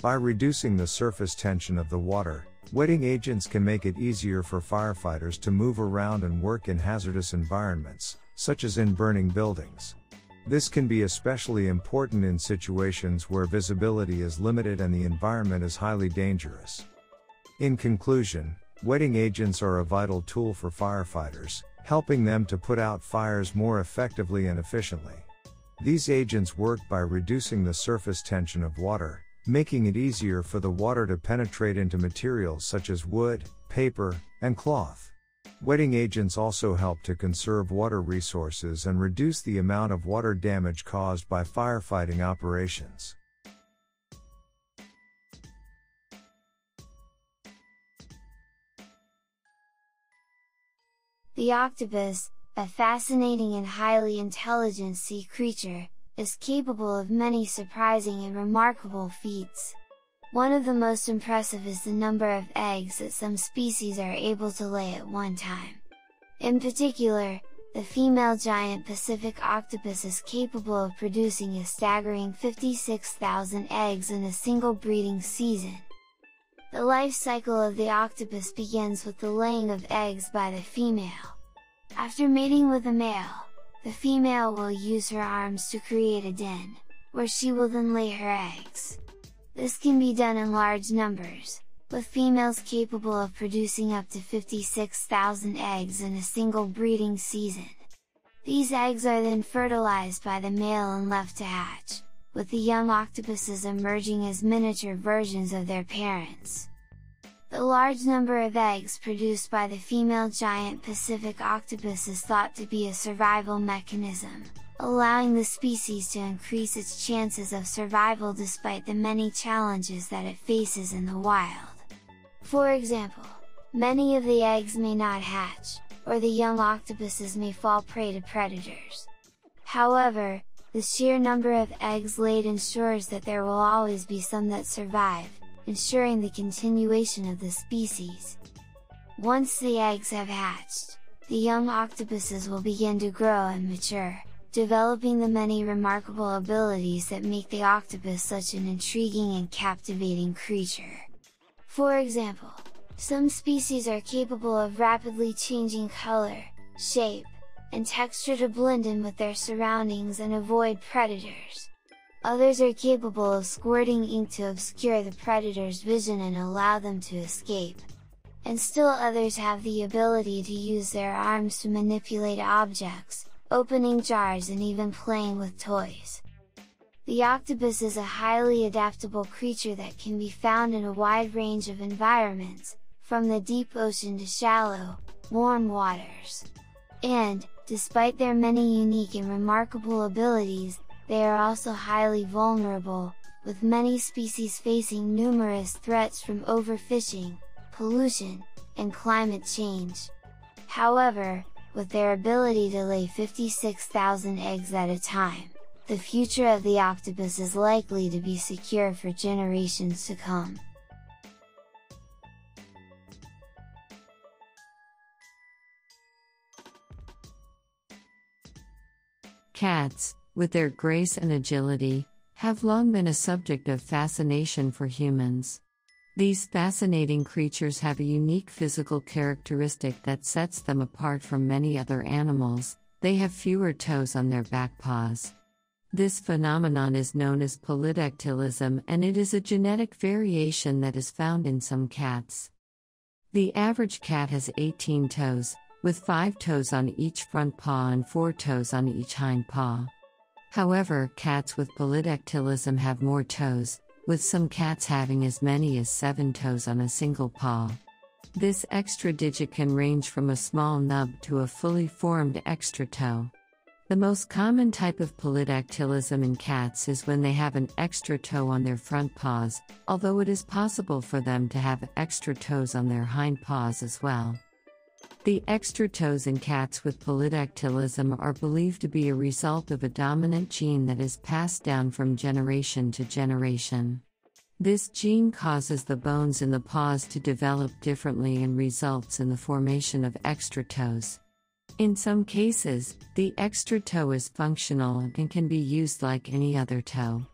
By reducing the surface tension of the water, Wetting agents can make it easier for firefighters to move around and work in hazardous environments, such as in burning buildings. This can be especially important in situations where visibility is limited and the environment is highly dangerous. In conclusion, wetting agents are a vital tool for firefighters, helping them to put out fires more effectively and efficiently. These agents work by reducing the surface tension of water, making it easier for the water to penetrate into materials such as wood, paper, and cloth. Wetting agents also help to conserve water resources and reduce the amount of water damage caused by firefighting operations. The octopus, a fascinating and highly intelligent sea creature, is capable of many surprising and remarkable feats. One of the most impressive is the number of eggs that some species are able to lay at one time. In particular, the female giant Pacific octopus is capable of producing a staggering 56,000 eggs in a single breeding season. The life cycle of the octopus begins with the laying of eggs by the female. After mating with the male, the female will use her arms to create a den, where she will then lay her eggs. This can be done in large numbers, with females capable of producing up to 56,000 eggs in a single breeding season. These eggs are then fertilized by the male and left to hatch, with the young octopuses emerging as miniature versions of their parents. The large number of eggs produced by the female giant Pacific octopus is thought to be a survival mechanism, allowing the species to increase its chances of survival despite the many challenges that it faces in the wild. For example, many of the eggs may not hatch, or the young octopuses may fall prey to predators. However, the sheer number of eggs laid ensures that there will always be some that survive, ensuring the continuation of the species. Once the eggs have hatched, the young octopuses will begin to grow and mature, developing the many remarkable abilities that make the octopus such an intriguing and captivating creature. For example, some species are capable of rapidly changing color, shape, and texture to blend in with their surroundings and avoid predators. Others are capable of squirting ink to obscure the predator's vision and allow them to escape. And still others have the ability to use their arms to manipulate objects, opening jars and even playing with toys. The octopus is a highly adaptable creature that can be found in a wide range of environments, from the deep ocean to shallow, warm waters. And, despite their many unique and remarkable abilities, they are also highly vulnerable, with many species facing numerous threats from overfishing, pollution, and climate change. However, with their ability to lay 56,000 eggs at a time, the future of the octopus is likely to be secure for generations to come. Cats, with their grace and agility, have long been a subject of fascination for humans. These fascinating creatures have a unique physical characteristic that sets them apart from many other animals they have fewer toes on their back paws. This phenomenon is known as polydactylism and it is a genetic variation that is found in some cats. The average cat has 18 toes, with 5 toes on each front paw and 4 toes on each hind paw. However, cats with polydactylism have more toes, with some cats having as many as seven toes on a single paw. This extra digit can range from a small nub to a fully formed extra toe. The most common type of polydactylism in cats is when they have an extra toe on their front paws, although it is possible for them to have extra toes on their hind paws as well. The extra toes in cats with polydactylism are believed to be a result of a dominant gene that is passed down from generation to generation. This gene causes the bones in the paws to develop differently and results in the formation of extra toes. In some cases, the extra toe is functional and can be used like any other toe.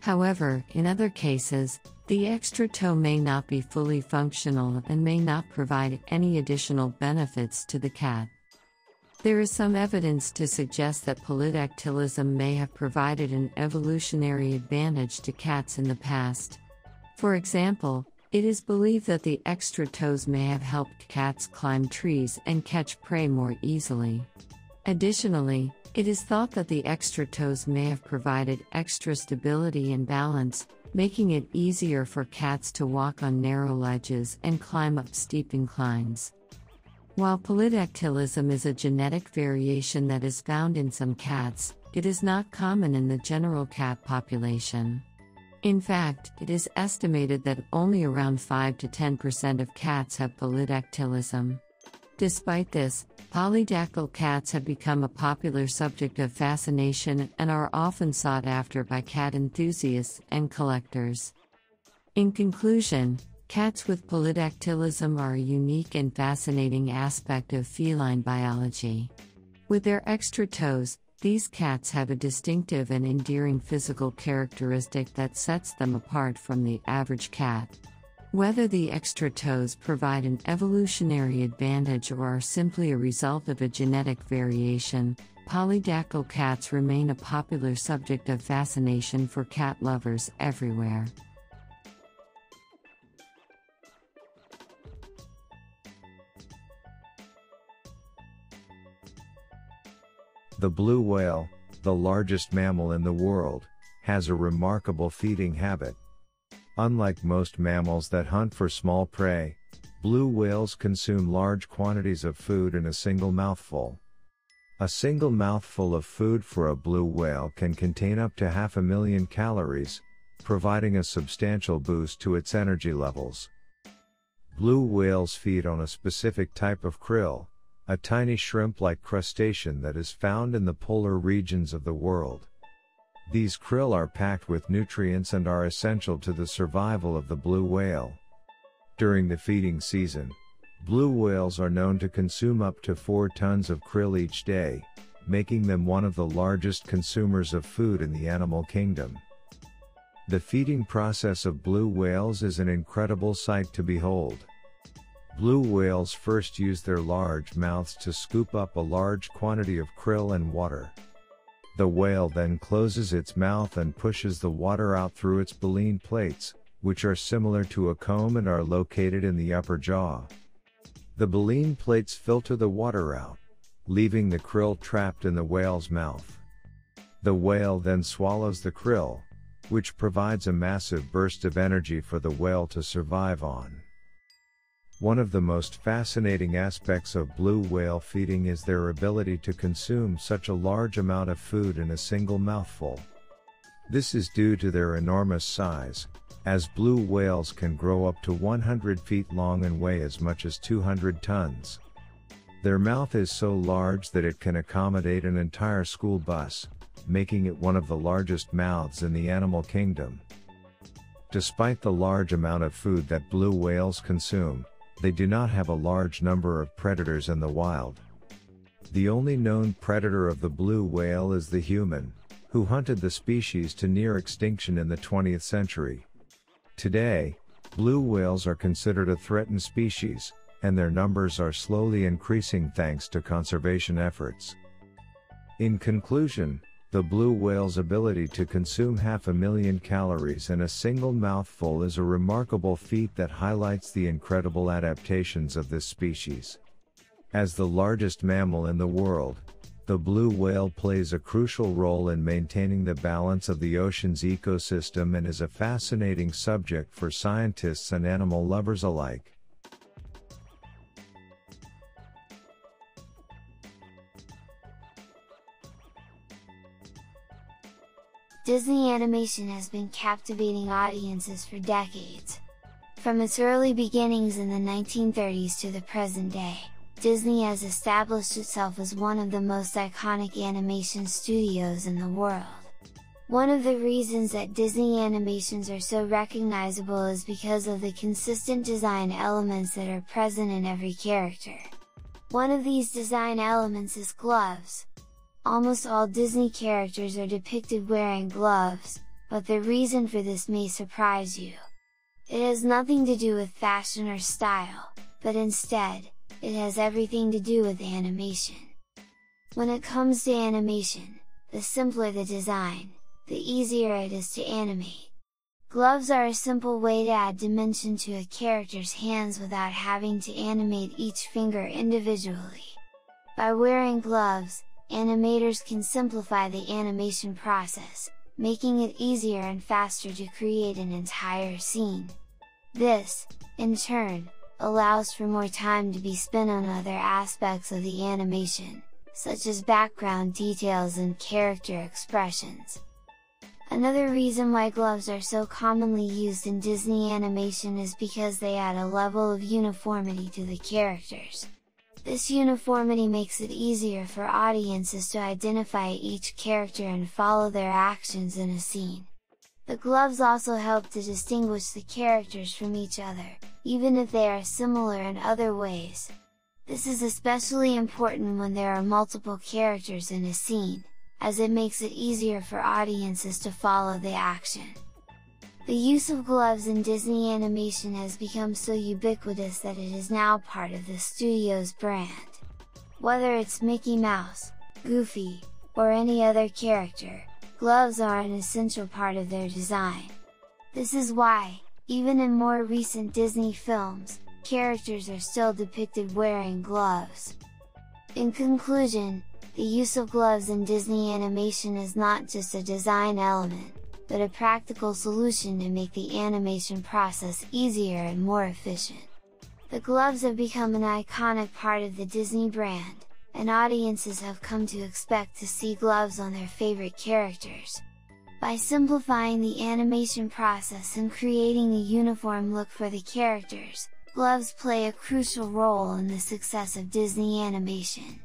However, in other cases, the extra toe may not be fully functional and may not provide any additional benefits to the cat. There is some evidence to suggest that polydactylism may have provided an evolutionary advantage to cats in the past. For example, it is believed that the extra toes may have helped cats climb trees and catch prey more easily. Additionally, it is thought that the extra toes may have provided extra stability and balance, making it easier for cats to walk on narrow ledges and climb up steep inclines. While polydactylism is a genetic variation that is found in some cats, it is not common in the general cat population. In fact, it is estimated that only around 5 to 10% of cats have polydactylism. Despite this, polydactyl cats have become a popular subject of fascination and are often sought after by cat enthusiasts and collectors. In conclusion, cats with polydactylism are a unique and fascinating aspect of feline biology. With their extra toes, these cats have a distinctive and endearing physical characteristic that sets them apart from the average cat. Whether the extra toes provide an evolutionary advantage or are simply a result of a genetic variation, polydactyl cats remain a popular subject of fascination for cat lovers everywhere. The blue whale, the largest mammal in the world, has a remarkable feeding habit. Unlike most mammals that hunt for small prey, blue whales consume large quantities of food in a single mouthful. A single mouthful of food for a blue whale can contain up to half a million calories, providing a substantial boost to its energy levels. Blue whales feed on a specific type of krill, a tiny shrimp like crustacean that is found in the polar regions of the world. These krill are packed with nutrients and are essential to the survival of the blue whale. During the feeding season, blue whales are known to consume up to 4 tons of krill each day, making them one of the largest consumers of food in the animal kingdom. The feeding process of blue whales is an incredible sight to behold. Blue whales first use their large mouths to scoop up a large quantity of krill and water. The whale then closes its mouth and pushes the water out through its baleen plates, which are similar to a comb and are located in the upper jaw. The baleen plates filter the water out, leaving the krill trapped in the whale's mouth. The whale then swallows the krill, which provides a massive burst of energy for the whale to survive on. One of the most fascinating aspects of blue whale feeding is their ability to consume such a large amount of food in a single mouthful. This is due to their enormous size, as blue whales can grow up to 100 feet long and weigh as much as 200 tons. Their mouth is so large that it can accommodate an entire school bus, making it one of the largest mouths in the animal kingdom. Despite the large amount of food that blue whales consume, they do not have a large number of predators in the wild. The only known predator of the blue whale is the human, who hunted the species to near extinction in the 20th century. Today, blue whales are considered a threatened species, and their numbers are slowly increasing thanks to conservation efforts. In conclusion, the blue whale's ability to consume half a million calories in a single mouthful is a remarkable feat that highlights the incredible adaptations of this species. As the largest mammal in the world, the blue whale plays a crucial role in maintaining the balance of the ocean's ecosystem and is a fascinating subject for scientists and animal lovers alike. Disney animation has been captivating audiences for decades. From its early beginnings in the 1930s to the present day, Disney has established itself as one of the most iconic animation studios in the world. One of the reasons that Disney animations are so recognizable is because of the consistent design elements that are present in every character. One of these design elements is gloves, Almost all Disney characters are depicted wearing gloves, but the reason for this may surprise you. It has nothing to do with fashion or style, but instead, it has everything to do with animation. When it comes to animation, the simpler the design, the easier it is to animate. Gloves are a simple way to add dimension to a character's hands without having to animate each finger individually. By wearing gloves, animators can simplify the animation process, making it easier and faster to create an entire scene. This, in turn, allows for more time to be spent on other aspects of the animation, such as background details and character expressions. Another reason why gloves are so commonly used in Disney animation is because they add a level of uniformity to the characters. This uniformity makes it easier for audiences to identify each character and follow their actions in a scene. The gloves also help to distinguish the characters from each other, even if they are similar in other ways. This is especially important when there are multiple characters in a scene, as it makes it easier for audiences to follow the action. The use of gloves in Disney animation has become so ubiquitous that it is now part of the studio's brand. Whether it's Mickey Mouse, Goofy, or any other character, gloves are an essential part of their design. This is why, even in more recent Disney films, characters are still depicted wearing gloves. In conclusion, the use of gloves in Disney animation is not just a design element, but a practical solution to make the animation process easier and more efficient. The gloves have become an iconic part of the Disney brand, and audiences have come to expect to see gloves on their favorite characters. By simplifying the animation process and creating a uniform look for the characters, gloves play a crucial role in the success of Disney animation.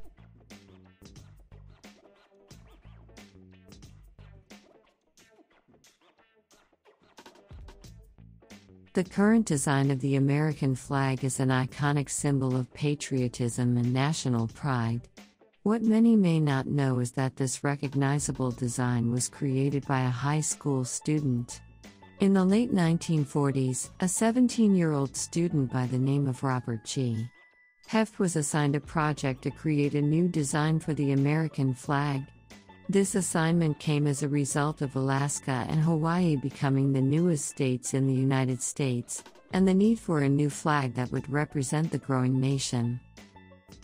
The current design of the American flag is an iconic symbol of patriotism and national pride. What many may not know is that this recognizable design was created by a high school student. In the late 1940s, a 17 year old student by the name of Robert G. Heft was assigned a project to create a new design for the American flag, this assignment came as a result of Alaska and Hawaii becoming the newest states in the United States, and the need for a new flag that would represent the growing nation.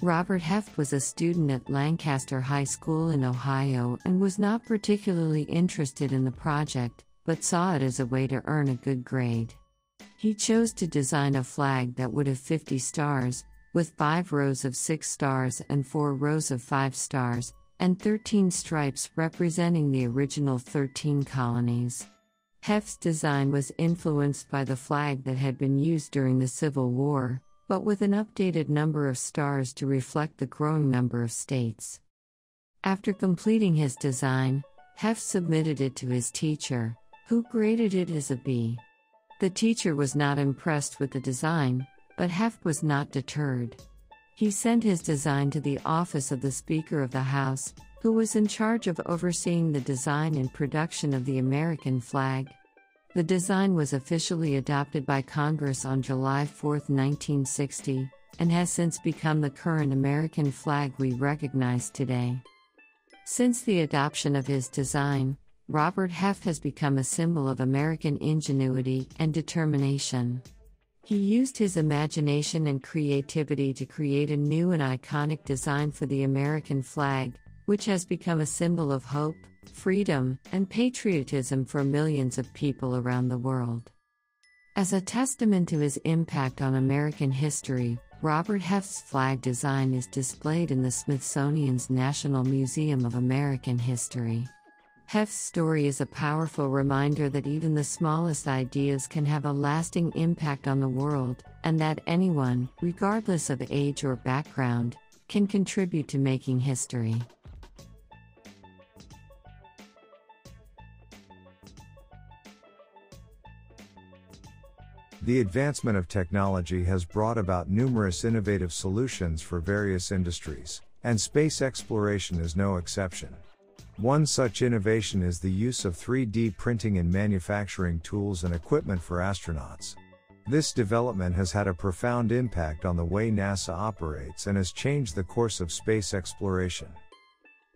Robert Heft was a student at Lancaster High School in Ohio and was not particularly interested in the project, but saw it as a way to earn a good grade. He chose to design a flag that would have 50 stars, with five rows of six stars and four rows of five stars, and 13 stripes representing the original 13 colonies. Heft's design was influenced by the flag that had been used during the Civil War, but with an updated number of stars to reflect the growing number of states. After completing his design, Heft submitted it to his teacher, who graded it as a B. The teacher was not impressed with the design, but Heft was not deterred. He sent his design to the office of the Speaker of the House, who was in charge of overseeing the design and production of the American flag. The design was officially adopted by Congress on July 4, 1960, and has since become the current American flag we recognize today. Since the adoption of his design, Robert Heft has become a symbol of American ingenuity and determination. He used his imagination and creativity to create a new and iconic design for the American flag, which has become a symbol of hope, freedom, and patriotism for millions of people around the world. As a testament to his impact on American history, Robert Heft's flag design is displayed in the Smithsonian's National Museum of American History. Heft's story is a powerful reminder that even the smallest ideas can have a lasting impact on the world, and that anyone, regardless of age or background, can contribute to making history. The advancement of technology has brought about numerous innovative solutions for various industries, and space exploration is no exception. One such innovation is the use of 3D printing in manufacturing tools and equipment for astronauts. This development has had a profound impact on the way NASA operates and has changed the course of space exploration.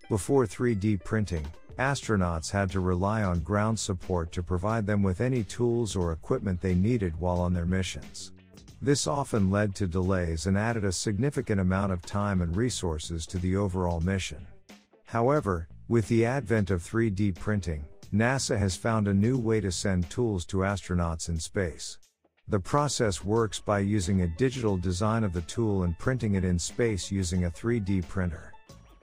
Before 3D printing, astronauts had to rely on ground support to provide them with any tools or equipment they needed while on their missions. This often led to delays and added a significant amount of time and resources to the overall mission. However, with the advent of 3D printing, NASA has found a new way to send tools to astronauts in space. The process works by using a digital design of the tool and printing it in space using a 3D printer.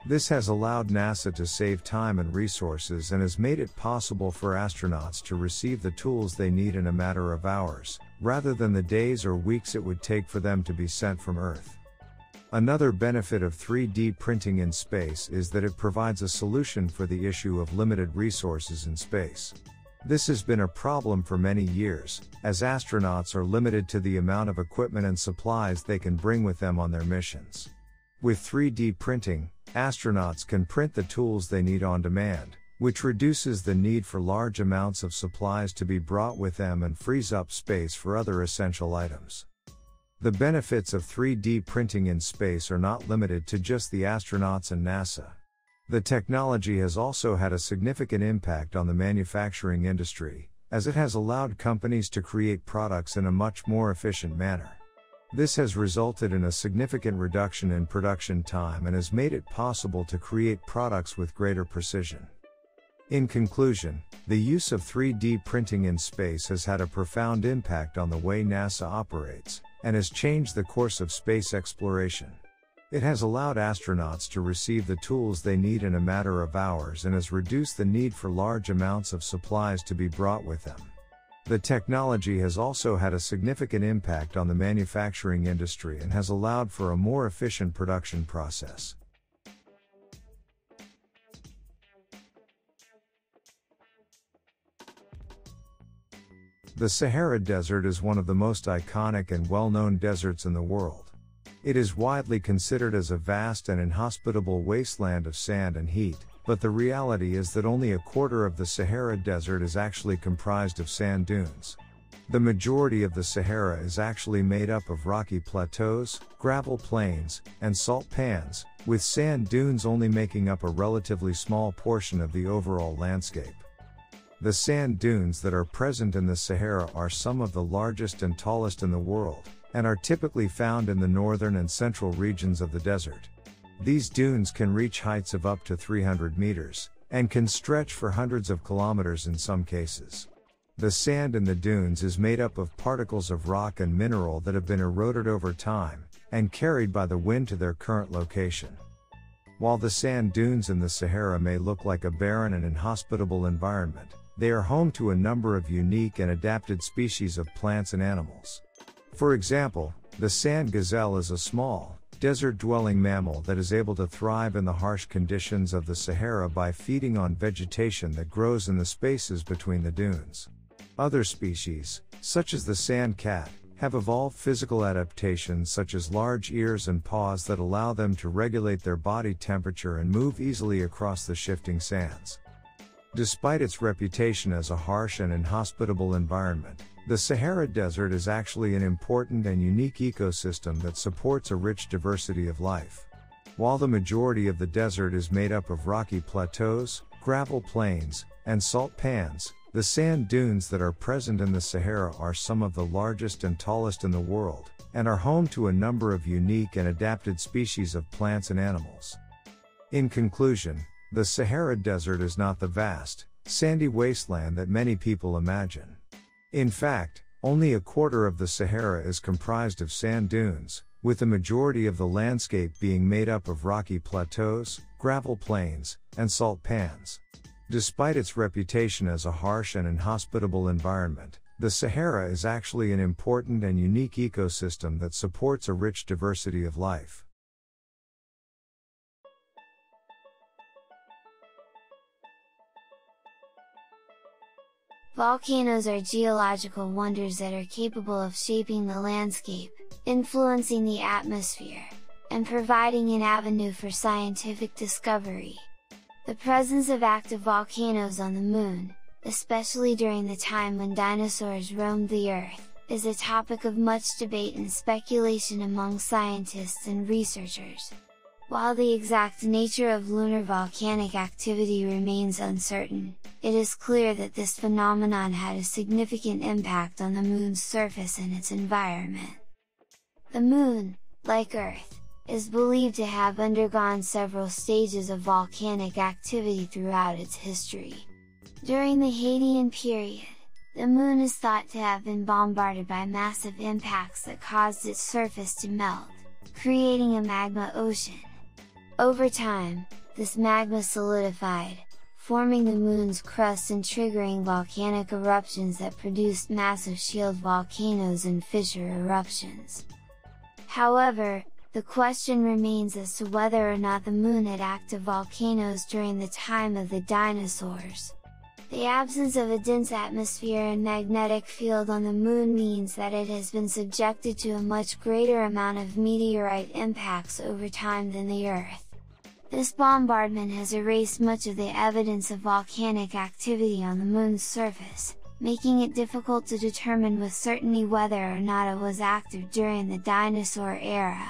This has allowed NASA to save time and resources and has made it possible for astronauts to receive the tools they need in a matter of hours, rather than the days or weeks it would take for them to be sent from Earth. Another benefit of 3D printing in space is that it provides a solution for the issue of limited resources in space. This has been a problem for many years, as astronauts are limited to the amount of equipment and supplies they can bring with them on their missions. With 3D printing, astronauts can print the tools they need on demand, which reduces the need for large amounts of supplies to be brought with them and frees up space for other essential items. The benefits of 3D printing in space are not limited to just the astronauts and NASA. The technology has also had a significant impact on the manufacturing industry, as it has allowed companies to create products in a much more efficient manner. This has resulted in a significant reduction in production time and has made it possible to create products with greater precision. In conclusion, the use of 3D printing in space has had a profound impact on the way NASA operates, and has changed the course of space exploration. It has allowed astronauts to receive the tools they need in a matter of hours and has reduced the need for large amounts of supplies to be brought with them. The technology has also had a significant impact on the manufacturing industry and has allowed for a more efficient production process. The Sahara Desert is one of the most iconic and well known deserts in the world. It is widely considered as a vast and inhospitable wasteland of sand and heat, but the reality is that only a quarter of the Sahara Desert is actually comprised of sand dunes. The majority of the Sahara is actually made up of rocky plateaus, gravel plains, and salt pans, with sand dunes only making up a relatively small portion of the overall landscape. The sand dunes that are present in the Sahara are some of the largest and tallest in the world, and are typically found in the northern and central regions of the desert. These dunes can reach heights of up to 300 meters, and can stretch for hundreds of kilometers in some cases. The sand in the dunes is made up of particles of rock and mineral that have been eroded over time, and carried by the wind to their current location. While the sand dunes in the Sahara may look like a barren and inhospitable environment, they are home to a number of unique and adapted species of plants and animals. For example, the sand gazelle is a small, desert dwelling mammal that is able to thrive in the harsh conditions of the Sahara by feeding on vegetation that grows in the spaces between the dunes. Other species, such as the sand cat, have evolved physical adaptations such as large ears and paws that allow them to regulate their body temperature and move easily across the shifting sands. Despite its reputation as a harsh and inhospitable environment, the Sahara Desert is actually an important and unique ecosystem that supports a rich diversity of life. While the majority of the desert is made up of rocky plateaus, gravel plains, and salt pans, the sand dunes that are present in the Sahara are some of the largest and tallest in the world, and are home to a number of unique and adapted species of plants and animals. In conclusion, the Sahara Desert is not the vast, sandy wasteland that many people imagine. In fact, only a quarter of the Sahara is comprised of sand dunes, with the majority of the landscape being made up of rocky plateaus, gravel plains, and salt pans. Despite its reputation as a harsh and inhospitable environment, the Sahara is actually an important and unique ecosystem that supports a rich diversity of life. Volcanoes are geological wonders that are capable of shaping the landscape, influencing the atmosphere, and providing an avenue for scientific discovery. The presence of active volcanoes on the Moon, especially during the time when dinosaurs roamed the Earth, is a topic of much debate and speculation among scientists and researchers. While the exact nature of lunar volcanic activity remains uncertain, it is clear that this phenomenon had a significant impact on the Moon's surface and its environment. The Moon, like Earth, is believed to have undergone several stages of volcanic activity throughout its history. During the Hadean period, the Moon is thought to have been bombarded by massive impacts that caused its surface to melt, creating a magma ocean. Over time, this magma solidified, forming the Moon's crust and triggering volcanic eruptions that produced massive shield volcanoes and fissure eruptions. However, the question remains as to whether or not the Moon had active volcanoes during the time of the dinosaurs. The absence of a dense atmosphere and magnetic field on the Moon means that it has been subjected to a much greater amount of meteorite impacts over time than the Earth. This bombardment has erased much of the evidence of volcanic activity on the Moon's surface, making it difficult to determine with certainty whether or not it was active during the dinosaur era.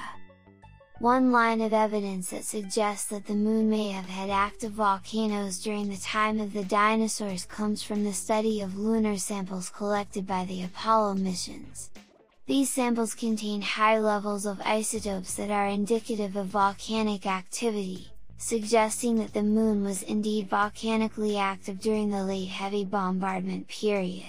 One line of evidence that suggests that the Moon may have had active volcanoes during the time of the dinosaurs comes from the study of lunar samples collected by the Apollo missions. These samples contain high levels of isotopes that are indicative of volcanic activity, suggesting that the Moon was indeed volcanically active during the late heavy bombardment period.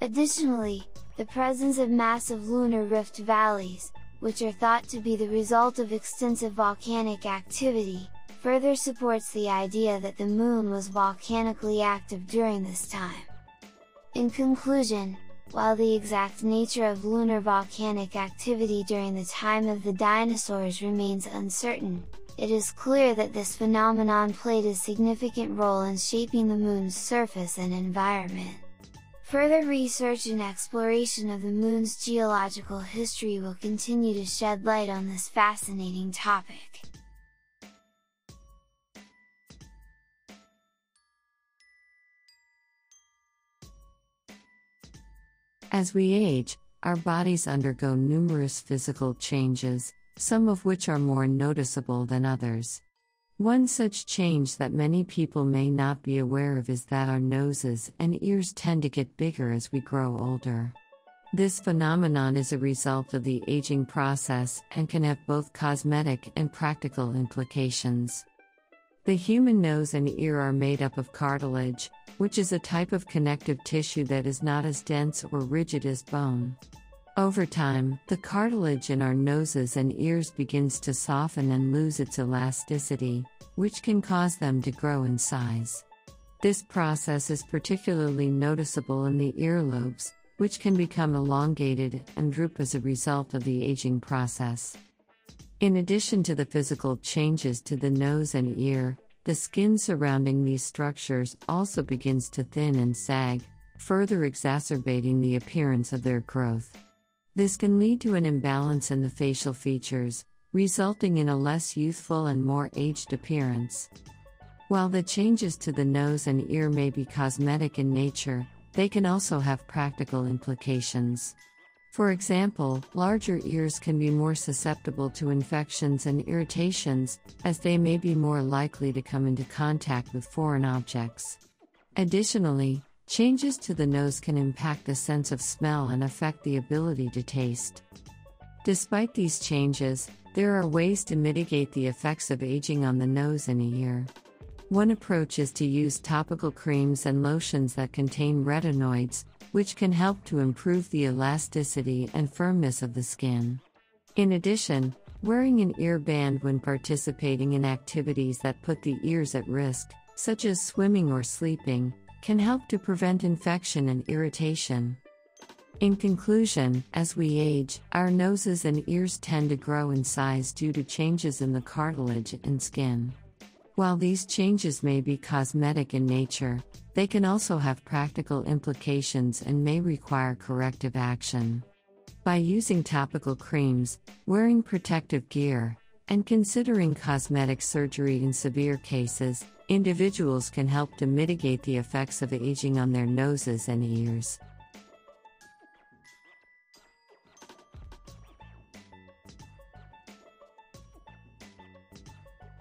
Additionally, the presence of massive lunar rift valleys, which are thought to be the result of extensive volcanic activity, further supports the idea that the Moon was volcanically active during this time. In conclusion, while the exact nature of lunar volcanic activity during the time of the dinosaurs remains uncertain, it is clear that this phenomenon played a significant role in shaping the Moon's surface and environment. Further research and exploration of the Moon's geological history will continue to shed light on this fascinating topic. As we age, our bodies undergo numerous physical changes, some of which are more noticeable than others. One such change that many people may not be aware of is that our noses and ears tend to get bigger as we grow older. This phenomenon is a result of the aging process and can have both cosmetic and practical implications. The human nose and ear are made up of cartilage, which is a type of connective tissue that is not as dense or rigid as bone. Over time, the cartilage in our noses and ears begins to soften and lose its elasticity, which can cause them to grow in size. This process is particularly noticeable in the earlobes, which can become elongated and droop as a result of the aging process. In addition to the physical changes to the nose and ear, the skin surrounding these structures also begins to thin and sag, further exacerbating the appearance of their growth. This can lead to an imbalance in the facial features, resulting in a less youthful and more aged appearance. While the changes to the nose and ear may be cosmetic in nature, they can also have practical implications. For example, larger ears can be more susceptible to infections and irritations, as they may be more likely to come into contact with foreign objects. Additionally, changes to the nose can impact the sense of smell and affect the ability to taste. Despite these changes, there are ways to mitigate the effects of aging on the nose and ear. One approach is to use topical creams and lotions that contain retinoids, which can help to improve the elasticity and firmness of the skin. In addition, wearing an ear band when participating in activities that put the ears at risk, such as swimming or sleeping, can help to prevent infection and irritation. In conclusion, as we age, our noses and ears tend to grow in size due to changes in the cartilage and skin. While these changes may be cosmetic in nature, they can also have practical implications and may require corrective action. By using topical creams, wearing protective gear, and considering cosmetic surgery in severe cases, individuals can help to mitigate the effects of aging on their noses and ears.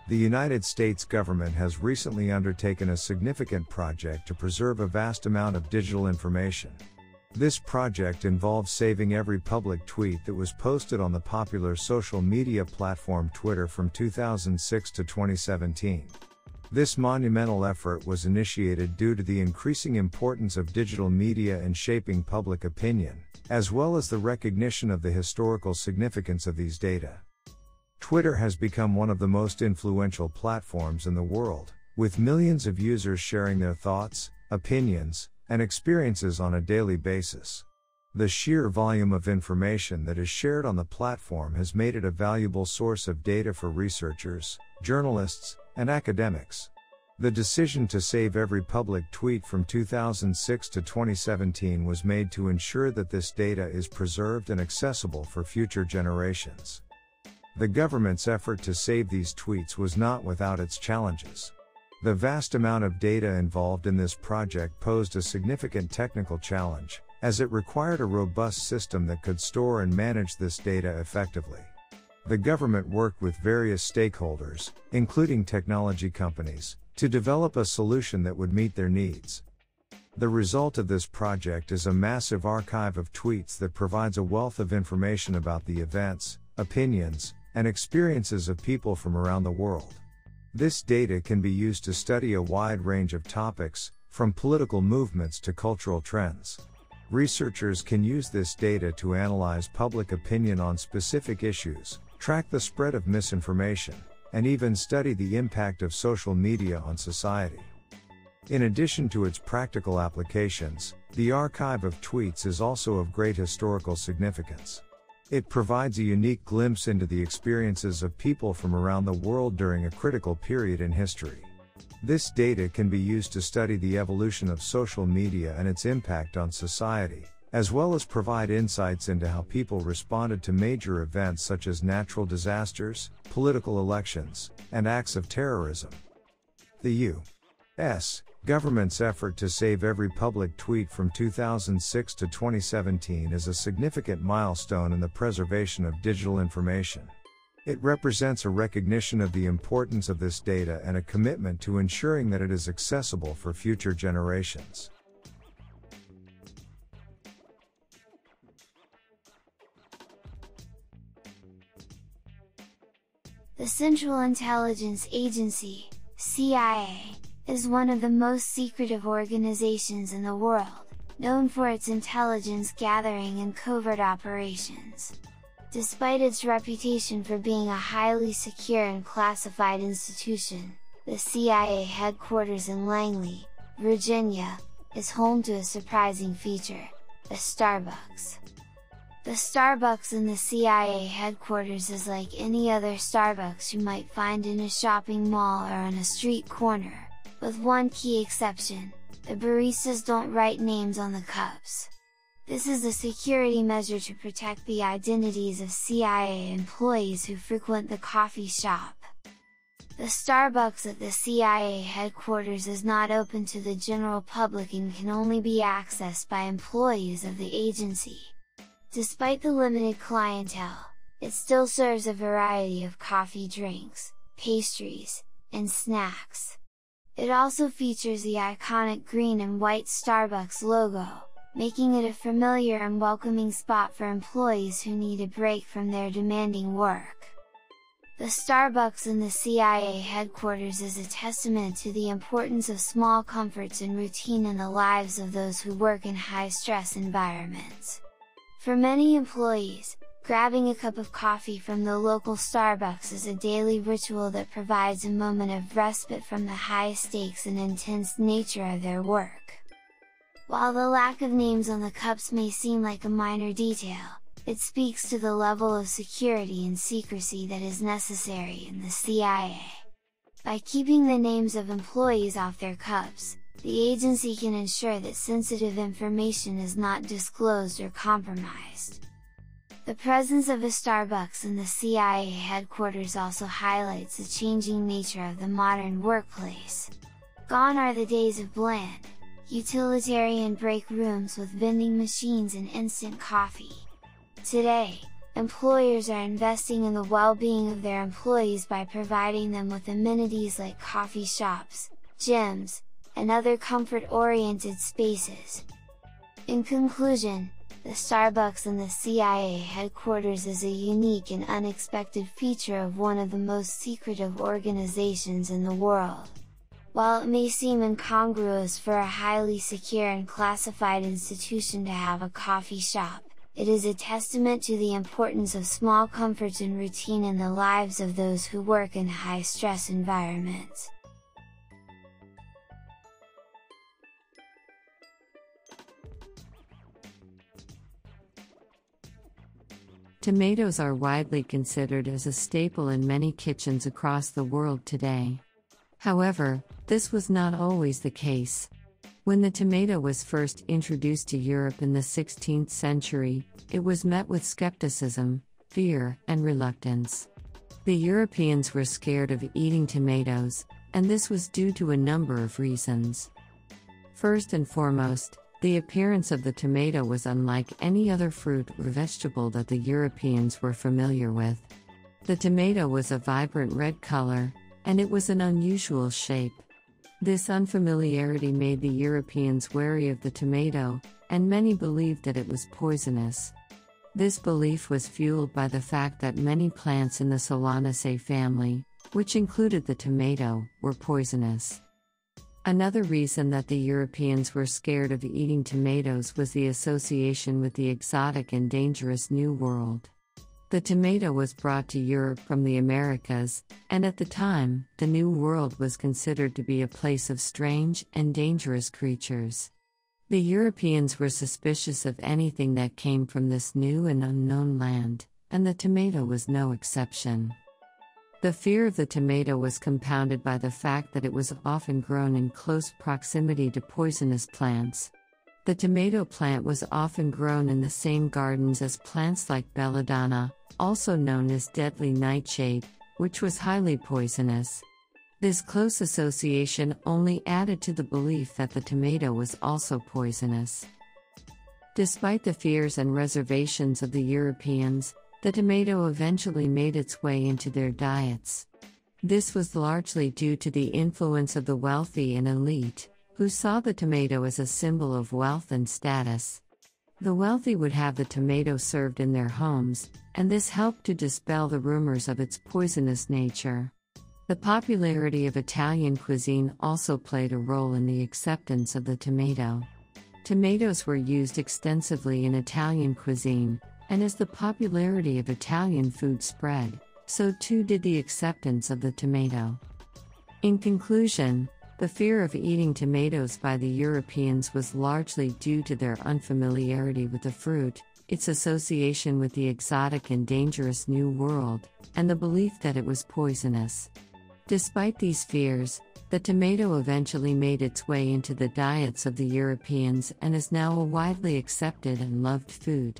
The United States government has recently undertaken a significant project to preserve a vast amount of digital information. This project involves saving every public tweet that was posted on the popular social media platform Twitter from 2006 to 2017. This monumental effort was initiated due to the increasing importance of digital media in shaping public opinion, as well as the recognition of the historical significance of these data. Twitter has become one of the most influential platforms in the world, with millions of users sharing their thoughts, opinions, and experiences on a daily basis. The sheer volume of information that is shared on the platform has made it a valuable source of data for researchers, journalists, and academics. The decision to save every public tweet from 2006 to 2017 was made to ensure that this data is preserved and accessible for future generations. The government's effort to save these tweets was not without its challenges. The vast amount of data involved in this project posed a significant technical challenge, as it required a robust system that could store and manage this data effectively. The government worked with various stakeholders, including technology companies, to develop a solution that would meet their needs. The result of this project is a massive archive of tweets that provides a wealth of information about the events, opinions, and experiences of people from around the world. This data can be used to study a wide range of topics, from political movements to cultural trends. Researchers can use this data to analyze public opinion on specific issues, track the spread of misinformation, and even study the impact of social media on society. In addition to its practical applications, the archive of tweets is also of great historical significance. It provides a unique glimpse into the experiences of people from around the world during a critical period in history. This data can be used to study the evolution of social media and its impact on society, as well as provide insights into how people responded to major events such as natural disasters, political elections, and acts of terrorism. The U.S government's effort to save every public tweet from 2006 to 2017 is a significant milestone in the preservation of digital information. It represents a recognition of the importance of this data and a commitment to ensuring that it is accessible for future generations. The Central Intelligence Agency, CIA, is one of the most secretive organizations in the world, known for its intelligence gathering and covert operations. Despite its reputation for being a highly secure and classified institution, the CIA headquarters in Langley, Virginia, is home to a surprising feature, a Starbucks. The Starbucks in the CIA headquarters is like any other Starbucks you might find in a shopping mall or on a street corner with one key exception, the baristas don't write names on the cups. This is a security measure to protect the identities of CIA employees who frequent the coffee shop. The Starbucks at the CIA headquarters is not open to the general public and can only be accessed by employees of the agency. Despite the limited clientele, it still serves a variety of coffee drinks, pastries, and snacks. It also features the iconic green and white Starbucks logo, making it a familiar and welcoming spot for employees who need a break from their demanding work. The Starbucks in the CIA headquarters is a testament to the importance of small comforts and routine in the lives of those who work in high-stress environments. For many employees, Grabbing a cup of coffee from the local Starbucks is a daily ritual that provides a moment of respite from the high stakes and intense nature of their work. While the lack of names on the cups may seem like a minor detail, it speaks to the level of security and secrecy that is necessary in the CIA. By keeping the names of employees off their cups, the agency can ensure that sensitive information is not disclosed or compromised. The presence of a Starbucks in the CIA headquarters also highlights the changing nature of the modern workplace. Gone are the days of bland, utilitarian break rooms with vending machines and instant coffee. Today, employers are investing in the well-being of their employees by providing them with amenities like coffee shops, gyms, and other comfort-oriented spaces. In conclusion, the Starbucks in the CIA headquarters is a unique and unexpected feature of one of the most secretive organizations in the world. While it may seem incongruous for a highly secure and classified institution to have a coffee shop, it is a testament to the importance of small comforts and routine in the lives of those who work in high stress environments. Tomatoes are widely considered as a staple in many kitchens across the world today. However, this was not always the case. When the tomato was first introduced to Europe in the 16th century, it was met with skepticism, fear, and reluctance. The Europeans were scared of eating tomatoes, and this was due to a number of reasons. First and foremost, the appearance of the tomato was unlike any other fruit or vegetable that the Europeans were familiar with. The tomato was a vibrant red color, and it was an unusual shape. This unfamiliarity made the Europeans wary of the tomato, and many believed that it was poisonous. This belief was fueled by the fact that many plants in the Solanaceae family, which included the tomato, were poisonous. Another reason that the Europeans were scared of eating tomatoes was the association with the exotic and dangerous New World. The tomato was brought to Europe from the Americas, and at the time, the New World was considered to be a place of strange and dangerous creatures. The Europeans were suspicious of anything that came from this new and unknown land, and the tomato was no exception. The fear of the tomato was compounded by the fact that it was often grown in close proximity to poisonous plants, the tomato plant was often grown in the same gardens as plants like belladonna, also known as deadly nightshade, which was highly poisonous. This close association only added to the belief that the tomato was also poisonous. Despite the fears and reservations of the Europeans, the tomato eventually made its way into their diets. This was largely due to the influence of the wealthy and elite, who saw the tomato as a symbol of wealth and status. The wealthy would have the tomato served in their homes, and this helped to dispel the rumors of its poisonous nature. The popularity of Italian cuisine also played a role in the acceptance of the tomato. Tomatoes were used extensively in Italian cuisine, and as the popularity of Italian food spread, so too did the acceptance of the tomato. In conclusion, the fear of eating tomatoes by the Europeans was largely due to their unfamiliarity with the fruit, its association with the exotic and dangerous New World, and the belief that it was poisonous. Despite these fears, the tomato eventually made its way into the diets of the Europeans and is now a widely accepted and loved food.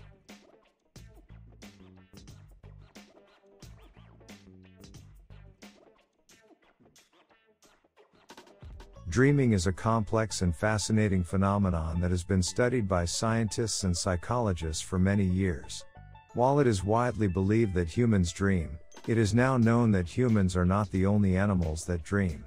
Dreaming is a complex and fascinating phenomenon that has been studied by scientists and psychologists for many years. While it is widely believed that humans dream, it is now known that humans are not the only animals that dream.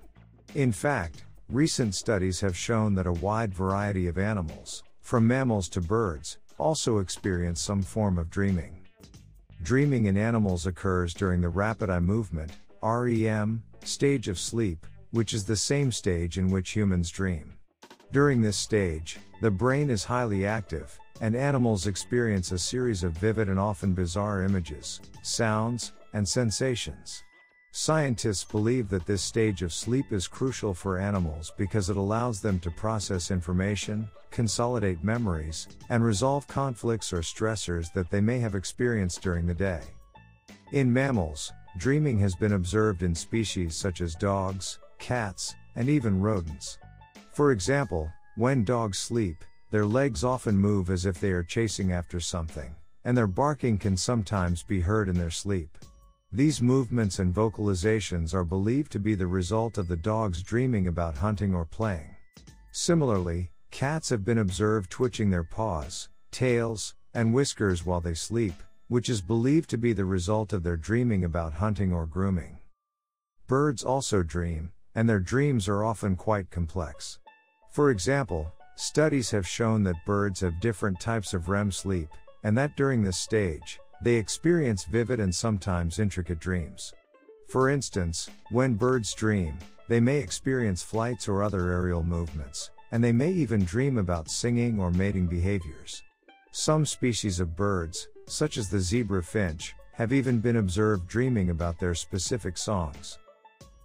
In fact, recent studies have shown that a wide variety of animals, from mammals to birds, also experience some form of dreaming. Dreaming in animals occurs during the rapid eye movement, REM, stage of sleep, which is the same stage in which humans dream. During this stage, the brain is highly active, and animals experience a series of vivid and often bizarre images, sounds, and sensations. Scientists believe that this stage of sleep is crucial for animals because it allows them to process information, consolidate memories, and resolve conflicts or stressors that they may have experienced during the day. In mammals, dreaming has been observed in species such as dogs, cats, and even rodents. For example, when dogs sleep, their legs often move as if they are chasing after something, and their barking can sometimes be heard in their sleep. These movements and vocalizations are believed to be the result of the dogs dreaming about hunting or playing. Similarly, cats have been observed twitching their paws, tails, and whiskers while they sleep, which is believed to be the result of their dreaming about hunting or grooming. Birds also dream, and their dreams are often quite complex. For example, studies have shown that birds have different types of REM sleep, and that during this stage, they experience vivid and sometimes intricate dreams. For instance, when birds dream, they may experience flights or other aerial movements, and they may even dream about singing or mating behaviors. Some species of birds, such as the zebra finch, have even been observed dreaming about their specific songs.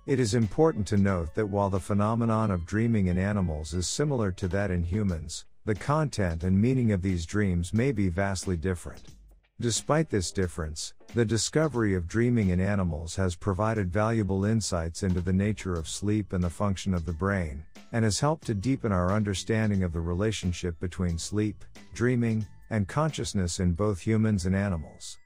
It is important to note that while the phenomenon of dreaming in animals is similar to that in humans, the content and meaning of these dreams may be vastly different. Despite this difference, the discovery of dreaming in animals has provided valuable insights into the nature of sleep and the function of the brain, and has helped to deepen our understanding of the relationship between sleep, dreaming, and consciousness in both humans and animals.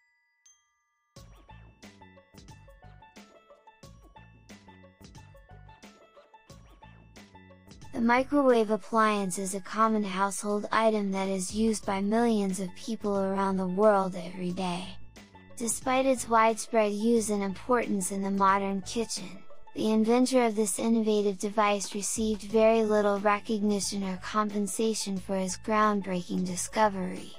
The microwave appliance is a common household item that is used by millions of people around the world every day. Despite its widespread use and importance in the modern kitchen, the inventor of this innovative device received very little recognition or compensation for his groundbreaking discovery.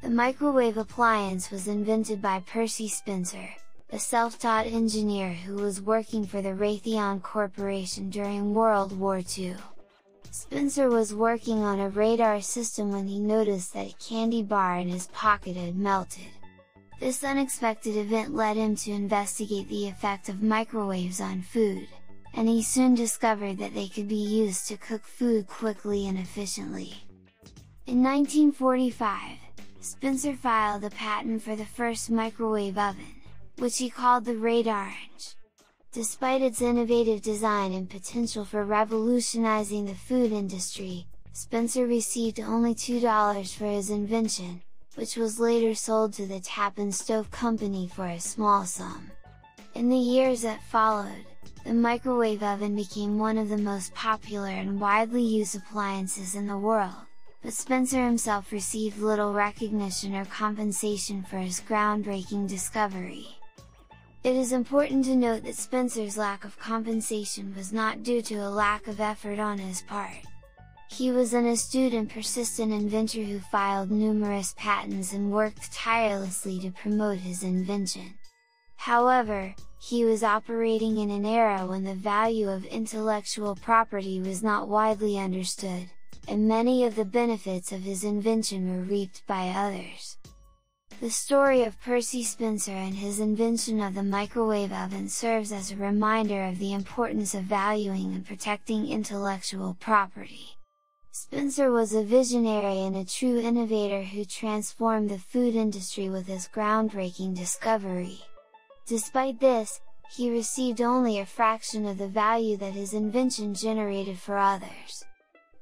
The microwave appliance was invented by Percy Spencer, a self-taught engineer who was working for the Raytheon Corporation during World War II. Spencer was working on a radar system when he noticed that a candy bar in his pocket had melted. This unexpected event led him to investigate the effect of microwaves on food, and he soon discovered that they could be used to cook food quickly and efficiently. In 1945, Spencer filed a patent for the first microwave oven, which he called the Radarange. Despite its innovative design and potential for revolutionizing the food industry, Spencer received only $2 for his invention, which was later sold to the Tappan Stove Company for a small sum. In the years that followed, the microwave oven became one of the most popular and widely used appliances in the world, but Spencer himself received little recognition or compensation for his groundbreaking discovery. It is important to note that Spencer's lack of compensation was not due to a lack of effort on his part. He was an astute and persistent inventor who filed numerous patents and worked tirelessly to promote his invention. However, he was operating in an era when the value of intellectual property was not widely understood, and many of the benefits of his invention were reaped by others. The story of Percy Spencer and his invention of the microwave oven serves as a reminder of the importance of valuing and protecting intellectual property. Spencer was a visionary and a true innovator who transformed the food industry with his groundbreaking discovery. Despite this, he received only a fraction of the value that his invention generated for others.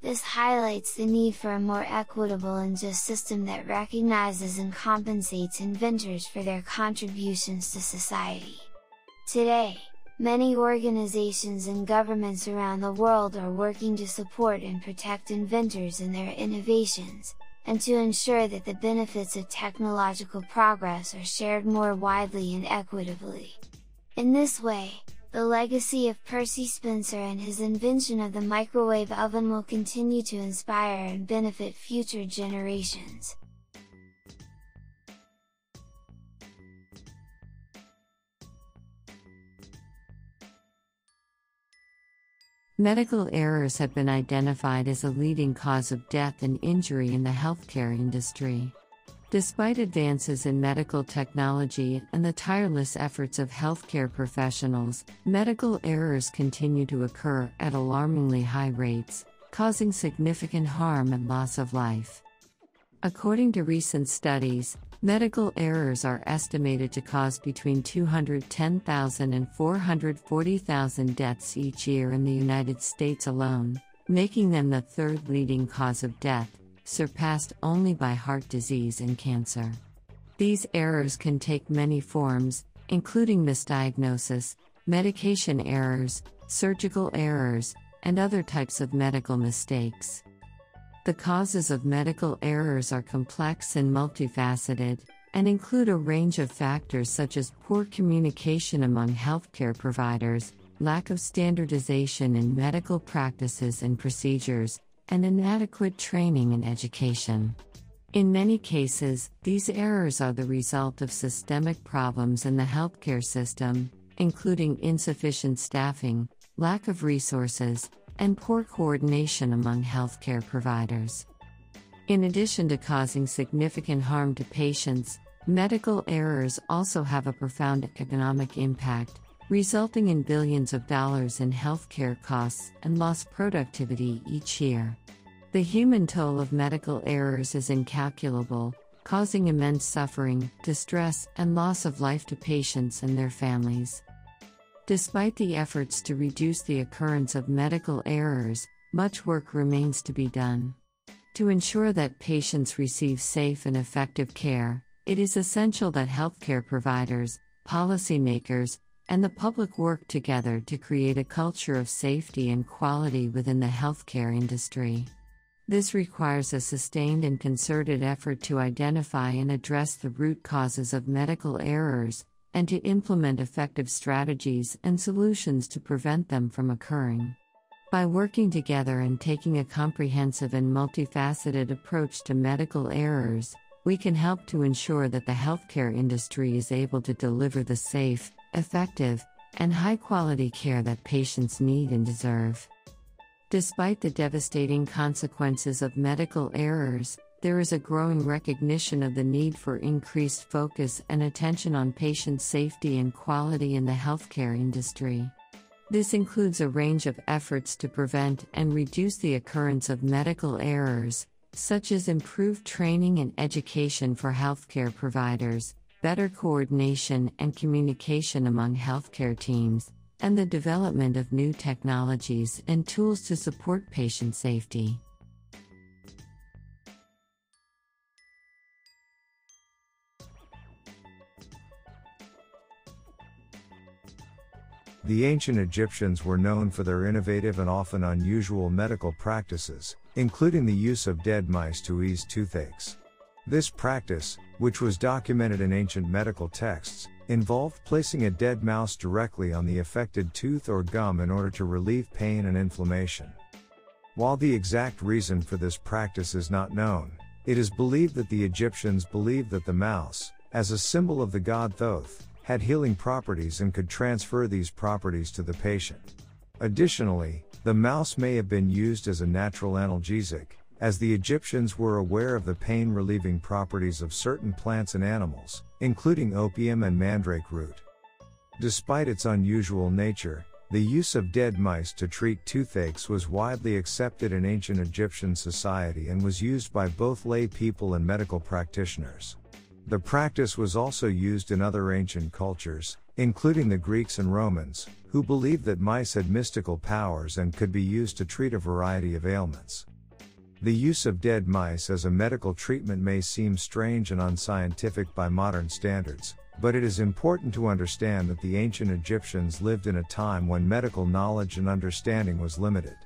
This highlights the need for a more equitable and just system that recognizes and compensates inventors for their contributions to society. Today, many organizations and governments around the world are working to support and protect inventors and their innovations, and to ensure that the benefits of technological progress are shared more widely and equitably. In this way, the legacy of Percy Spencer and his invention of the microwave oven will continue to inspire and benefit future generations. Medical errors have been identified as a leading cause of death and injury in the healthcare industry. Despite advances in medical technology and the tireless efforts of healthcare professionals, medical errors continue to occur at alarmingly high rates, causing significant harm and loss of life. According to recent studies, medical errors are estimated to cause between 210,000 and 440,000 deaths each year in the United States alone, making them the third leading cause of death surpassed only by heart disease and cancer. These errors can take many forms, including misdiagnosis, medication errors, surgical errors, and other types of medical mistakes. The causes of medical errors are complex and multifaceted, and include a range of factors such as poor communication among healthcare providers, lack of standardization in medical practices and procedures, and inadequate training and education. In many cases, these errors are the result of systemic problems in the healthcare system, including insufficient staffing, lack of resources, and poor coordination among healthcare providers. In addition to causing significant harm to patients, medical errors also have a profound economic impact, resulting in billions of dollars in healthcare costs and lost productivity each year. The human toll of medical errors is incalculable, causing immense suffering, distress, and loss of life to patients and their families. Despite the efforts to reduce the occurrence of medical errors, much work remains to be done. To ensure that patients receive safe and effective care, it is essential that healthcare providers, policymakers, and the public work together to create a culture of safety and quality within the healthcare industry. This requires a sustained and concerted effort to identify and address the root causes of medical errors, and to implement effective strategies and solutions to prevent them from occurring. By working together and taking a comprehensive and multifaceted approach to medical errors, we can help to ensure that the healthcare industry is able to deliver the safe, effective, and high quality care that patients need and deserve. Despite the devastating consequences of medical errors, there is a growing recognition of the need for increased focus and attention on patient safety and quality in the healthcare industry. This includes a range of efforts to prevent and reduce the occurrence of medical errors, such as improved training and education for healthcare providers, better coordination and communication among healthcare teams, and the development of new technologies and tools to support patient safety. The ancient Egyptians were known for their innovative and often unusual medical practices, including the use of dead mice to ease toothaches. This practice, which was documented in ancient medical texts, involved placing a dead mouse directly on the affected tooth or gum in order to relieve pain and inflammation. While the exact reason for this practice is not known, it is believed that the Egyptians believed that the mouse, as a symbol of the god Thoth, had healing properties and could transfer these properties to the patient. Additionally, the mouse may have been used as a natural analgesic, as the Egyptians were aware of the pain relieving properties of certain plants and animals, including opium and mandrake root. Despite its unusual nature, the use of dead mice to treat toothaches was widely accepted in ancient Egyptian society and was used by both lay people and medical practitioners. The practice was also used in other ancient cultures, including the Greeks and Romans, who believed that mice had mystical powers and could be used to treat a variety of ailments. The use of dead mice as a medical treatment may seem strange and unscientific by modern standards, but it is important to understand that the ancient Egyptians lived in a time when medical knowledge and understanding was limited.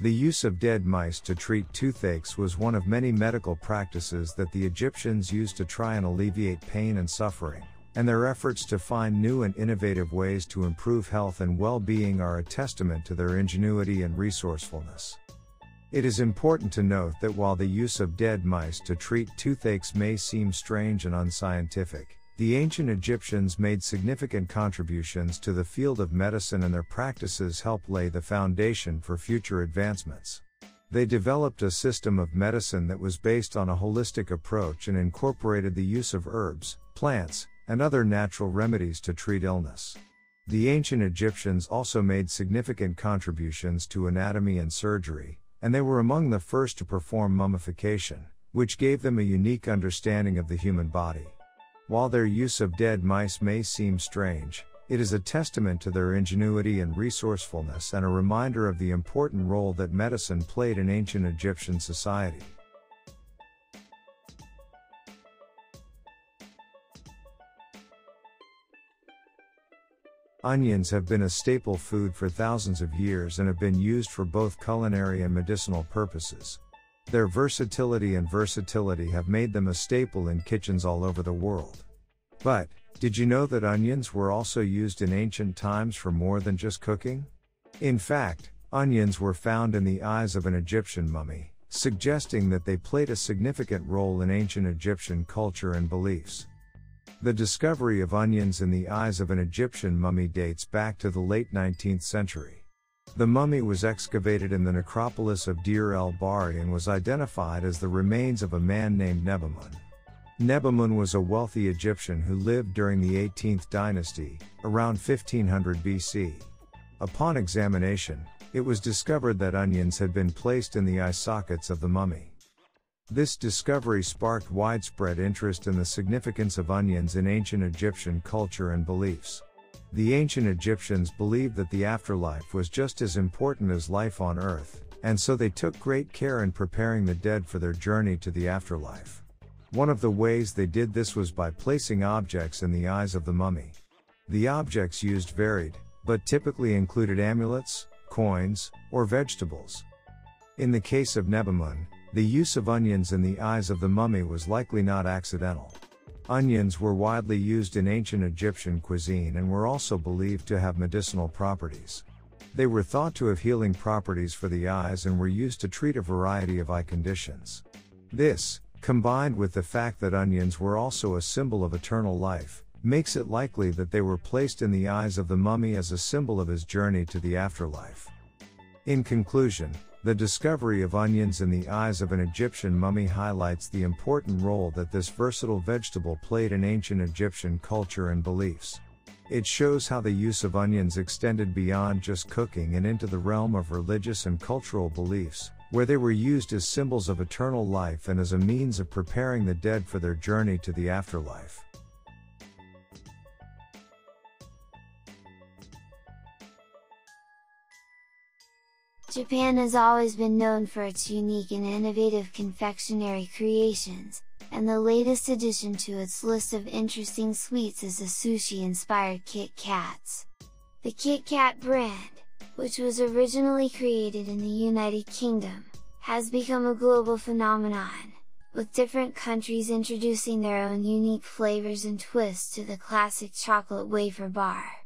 The use of dead mice to treat toothaches was one of many medical practices that the Egyptians used to try and alleviate pain and suffering, and their efforts to find new and innovative ways to improve health and well being are a testament to their ingenuity and resourcefulness. It is important to note that while the use of dead mice to treat toothaches may seem strange and unscientific, the ancient Egyptians made significant contributions to the field of medicine and their practices helped lay the foundation for future advancements. They developed a system of medicine that was based on a holistic approach and incorporated the use of herbs, plants, and other natural remedies to treat illness. The ancient Egyptians also made significant contributions to anatomy and surgery, and they were among the first to perform mummification, which gave them a unique understanding of the human body. While their use of dead mice may seem strange, it is a testament to their ingenuity and resourcefulness and a reminder of the important role that medicine played in ancient Egyptian society. Onions have been a staple food for thousands of years and have been used for both culinary and medicinal purposes. Their versatility and versatility have made them a staple in kitchens all over the world. But, did you know that onions were also used in ancient times for more than just cooking? In fact, onions were found in the eyes of an Egyptian mummy, suggesting that they played a significant role in ancient Egyptian culture and beliefs. The discovery of onions in the eyes of an Egyptian mummy dates back to the late 19th century. The mummy was excavated in the necropolis of Deir el Bahari and was identified as the remains of a man named Nebamun. Nebamun was a wealthy Egyptian who lived during the 18th dynasty, around 1500 BC. Upon examination, it was discovered that onions had been placed in the eye sockets of the mummy. This discovery sparked widespread interest in the significance of onions in ancient Egyptian culture and beliefs. The ancient Egyptians believed that the afterlife was just as important as life on earth, and so they took great care in preparing the dead for their journey to the afterlife. One of the ways they did this was by placing objects in the eyes of the mummy. The objects used varied, but typically included amulets, coins, or vegetables. In the case of Nebamun, the use of onions in the eyes of the mummy was likely not accidental. Onions were widely used in ancient Egyptian cuisine and were also believed to have medicinal properties. They were thought to have healing properties for the eyes and were used to treat a variety of eye conditions. This, combined with the fact that onions were also a symbol of eternal life, makes it likely that they were placed in the eyes of the mummy as a symbol of his journey to the afterlife. In conclusion, the discovery of onions in the eyes of an Egyptian mummy highlights the important role that this versatile vegetable played in ancient Egyptian culture and beliefs. It shows how the use of onions extended beyond just cooking and into the realm of religious and cultural beliefs, where they were used as symbols of eternal life and as a means of preparing the dead for their journey to the afterlife. Japan has always been known for its unique and innovative confectionery creations, and the latest addition to its list of interesting sweets is the sushi-inspired Kit Kats. The Kit Kat brand, which was originally created in the United Kingdom, has become a global phenomenon, with different countries introducing their own unique flavors and twists to the classic chocolate wafer bar.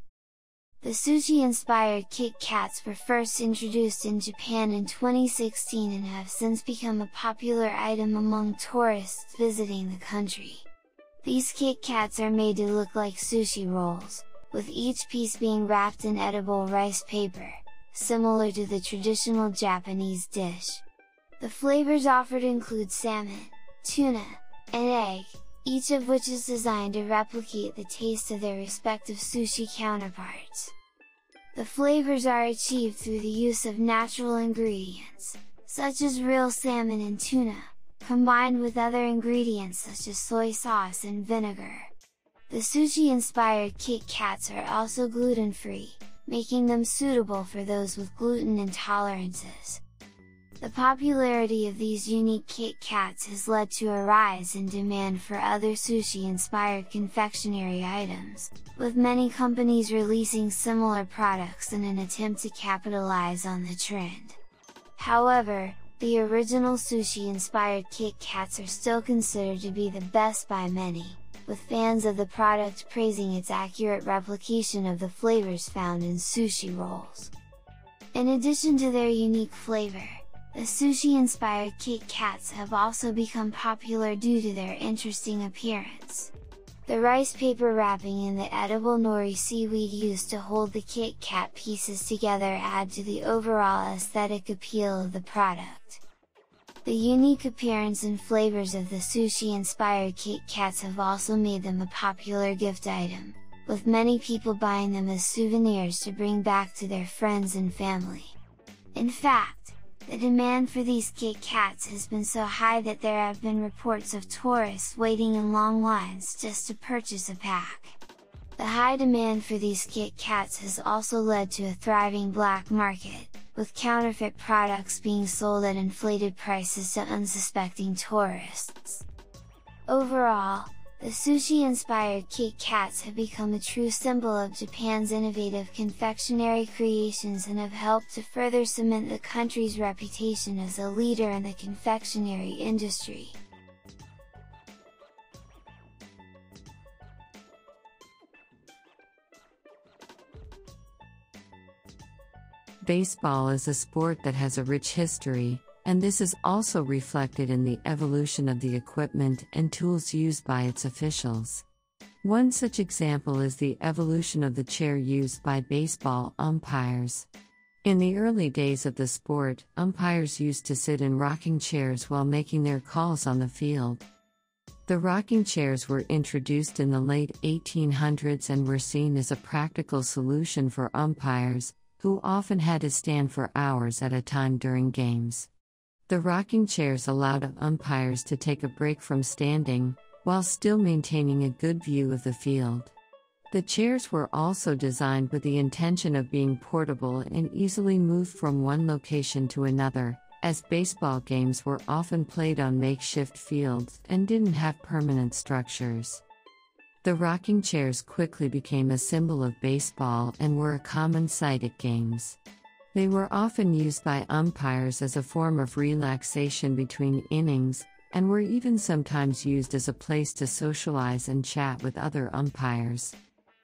The sushi-inspired Kit Kats were first introduced in Japan in 2016 and have since become a popular item among tourists visiting the country. These Kit Kats are made to look like sushi rolls, with each piece being wrapped in edible rice paper, similar to the traditional Japanese dish. The flavors offered include salmon, tuna, and egg, each of which is designed to replicate the taste of their respective sushi counterparts. The flavors are achieved through the use of natural ingredients, such as real salmon and tuna, combined with other ingredients such as soy sauce and vinegar. The sushi-inspired Kit Kats are also gluten-free, making them suitable for those with gluten intolerances. The popularity of these unique Kit Kats has led to a rise in demand for other sushi-inspired confectionery items, with many companies releasing similar products in an attempt to capitalize on the trend. However, the original sushi-inspired Kit Kats are still considered to be the best by many, with fans of the product praising its accurate replication of the flavors found in sushi rolls. In addition to their unique flavor, the sushi-inspired Kit Kats have also become popular due to their interesting appearance. The rice paper wrapping and the edible nori seaweed used to hold the Kit Kat pieces together add to the overall aesthetic appeal of the product. The unique appearance and flavors of the sushi-inspired Kit Kats have also made them a popular gift item, with many people buying them as souvenirs to bring back to their friends and family. In fact, the demand for these Kit Kats has been so high that there have been reports of tourists waiting in long lines just to purchase a pack. The high demand for these Kit Kats has also led to a thriving black market, with counterfeit products being sold at inflated prices to unsuspecting tourists. Overall, the sushi-inspired Kit Kats have become a true symbol of Japan's innovative confectionery creations and have helped to further cement the country's reputation as a leader in the confectionery industry. Baseball is a sport that has a rich history, and this is also reflected in the evolution of the equipment and tools used by its officials. One such example is the evolution of the chair used by baseball umpires. In the early days of the sport, umpires used to sit in rocking chairs while making their calls on the field. The rocking chairs were introduced in the late 1800s and were seen as a practical solution for umpires, who often had to stand for hours at a time during games. The rocking chairs allowed umpires to take a break from standing, while still maintaining a good view of the field. The chairs were also designed with the intention of being portable and easily moved from one location to another, as baseball games were often played on makeshift fields and didn't have permanent structures. The rocking chairs quickly became a symbol of baseball and were a common sight at games. They were often used by umpires as a form of relaxation between innings, and were even sometimes used as a place to socialize and chat with other umpires.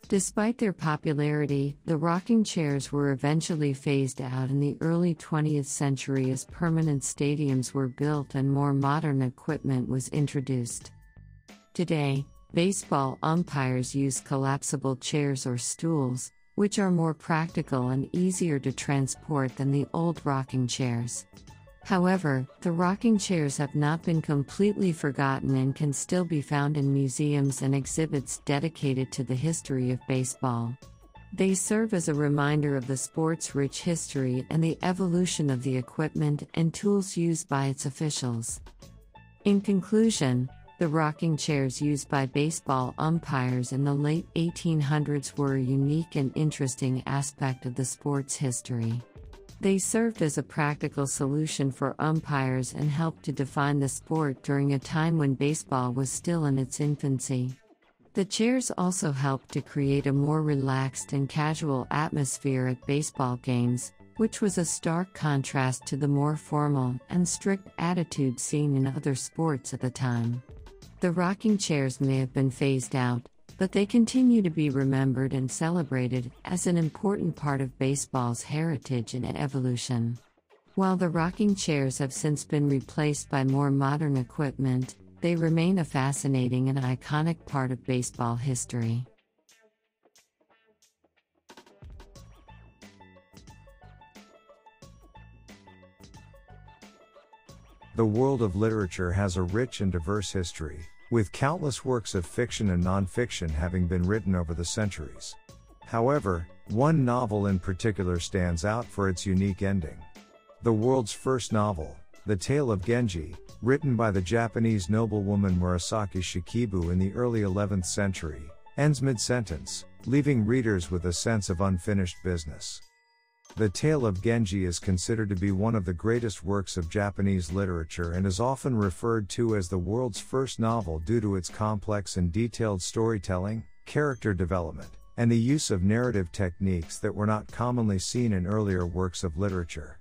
Despite their popularity, the rocking chairs were eventually phased out in the early 20th century as permanent stadiums were built and more modern equipment was introduced. Today, baseball umpires use collapsible chairs or stools, which are more practical and easier to transport than the old rocking chairs. However, the rocking chairs have not been completely forgotten and can still be found in museums and exhibits dedicated to the history of baseball. They serve as a reminder of the sport's rich history and the evolution of the equipment and tools used by its officials. In conclusion, the rocking chairs used by baseball umpires in the late 1800s were a unique and interesting aspect of the sport's history. They served as a practical solution for umpires and helped to define the sport during a time when baseball was still in its infancy. The chairs also helped to create a more relaxed and casual atmosphere at baseball games, which was a stark contrast to the more formal and strict attitude seen in other sports at the time. The rocking chairs may have been phased out, but they continue to be remembered and celebrated as an important part of baseball's heritage and evolution. While the rocking chairs have since been replaced by more modern equipment, they remain a fascinating and iconic part of baseball history. The world of literature has a rich and diverse history, with countless works of fiction and nonfiction having been written over the centuries. However, one novel in particular stands out for its unique ending. The world's first novel, The Tale of Genji, written by the Japanese noblewoman Murasaki Shikibu in the early 11th century, ends mid sentence, leaving readers with a sense of unfinished business. The Tale of Genji is considered to be one of the greatest works of Japanese literature and is often referred to as the world's first novel due to its complex and detailed storytelling, character development, and the use of narrative techniques that were not commonly seen in earlier works of literature.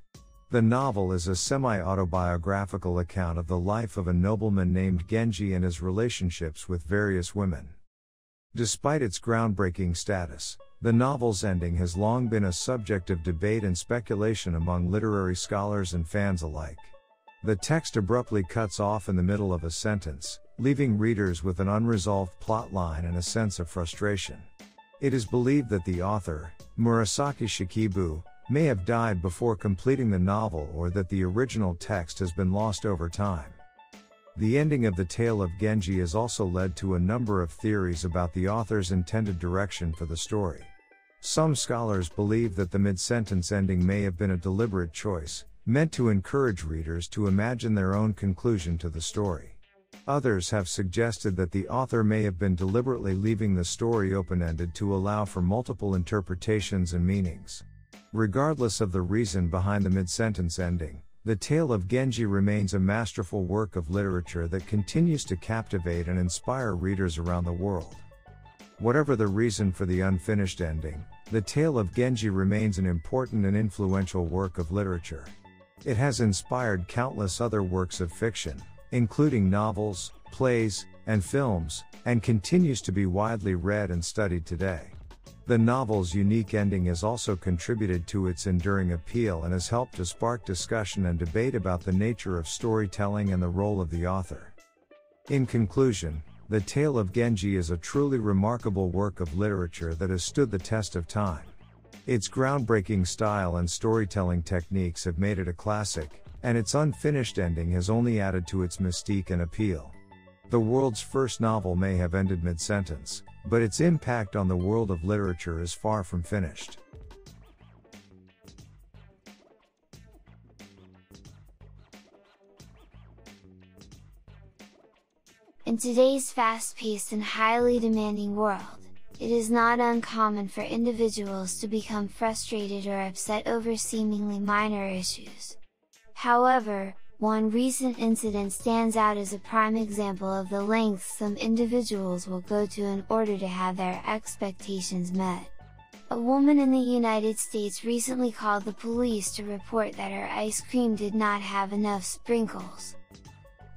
The novel is a semi autobiographical account of the life of a nobleman named Genji and his relationships with various women. Despite its groundbreaking status, the novel's ending has long been a subject of debate and speculation among literary scholars and fans alike. The text abruptly cuts off in the middle of a sentence, leaving readers with an unresolved plot line and a sense of frustration. It is believed that the author, Murasaki Shikibu, may have died before completing the novel or that the original text has been lost over time. The ending of the tale of Genji has also led to a number of theories about the author's intended direction for the story. Some scholars believe that the mid sentence ending may have been a deliberate choice, meant to encourage readers to imagine their own conclusion to the story. Others have suggested that the author may have been deliberately leaving the story open ended to allow for multiple interpretations and meanings. Regardless of the reason behind the mid sentence ending, The Tale of Genji remains a masterful work of literature that continues to captivate and inspire readers around the world. Whatever the reason for the unfinished ending, The Tale of Genji remains an important and influential work of literature. It has inspired countless other works of fiction, including novels, plays, and films, and continues to be widely read and studied today. The novel's unique ending has also contributed to its enduring appeal and has helped to spark discussion and debate about the nature of storytelling and the role of the author. In conclusion, The Tale of Genji is a truly remarkable work of literature that has stood the test of time. Its groundbreaking style and storytelling techniques have made it a classic, and its unfinished ending has only added to its mystique and appeal. The world's first novel may have ended mid sentence, but its impact on the world of literature is far from finished. In today's fast paced and highly demanding world, it is not uncommon for individuals to become frustrated or upset over seemingly minor issues. However, one recent incident stands out as a prime example of the lengths some individuals will go to in order to have their expectations met. A woman in the United States recently called the police to report that her ice cream did not have enough sprinkles.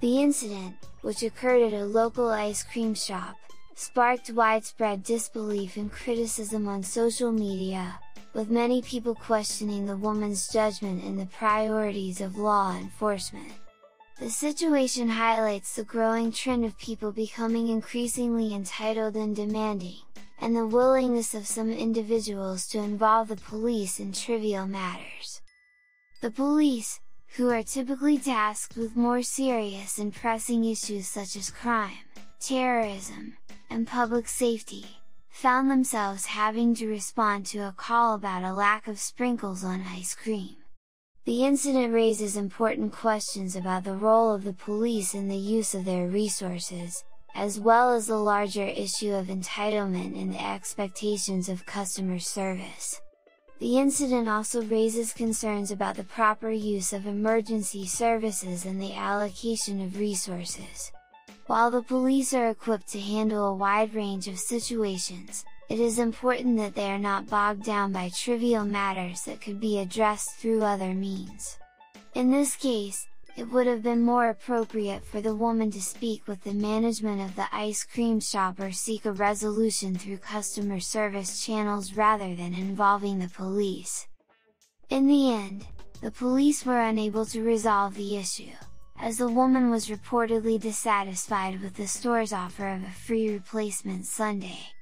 The incident, which occurred at a local ice cream shop, sparked widespread disbelief and criticism on social media, with many people questioning the woman's judgment and the priorities of law enforcement. The situation highlights the growing trend of people becoming increasingly entitled and demanding, and the willingness of some individuals to involve the police in trivial matters. The police, who are typically tasked with more serious and pressing issues such as crime, terrorism, and public safety, found themselves having to respond to a call about a lack of sprinkles on ice cream. The incident raises important questions about the role of the police in the use of their resources, as well as the larger issue of entitlement and the expectations of customer service. The incident also raises concerns about the proper use of emergency services and the allocation of resources. While the police are equipped to handle a wide range of situations, it is important that they are not bogged down by trivial matters that could be addressed through other means. In this case, it would have been more appropriate for the woman to speak with the management of the ice cream shop or seek a resolution through customer service channels rather than involving the police. In the end, the police were unable to resolve the issue as the woman was reportedly dissatisfied with the store's offer of a free replacement sundae.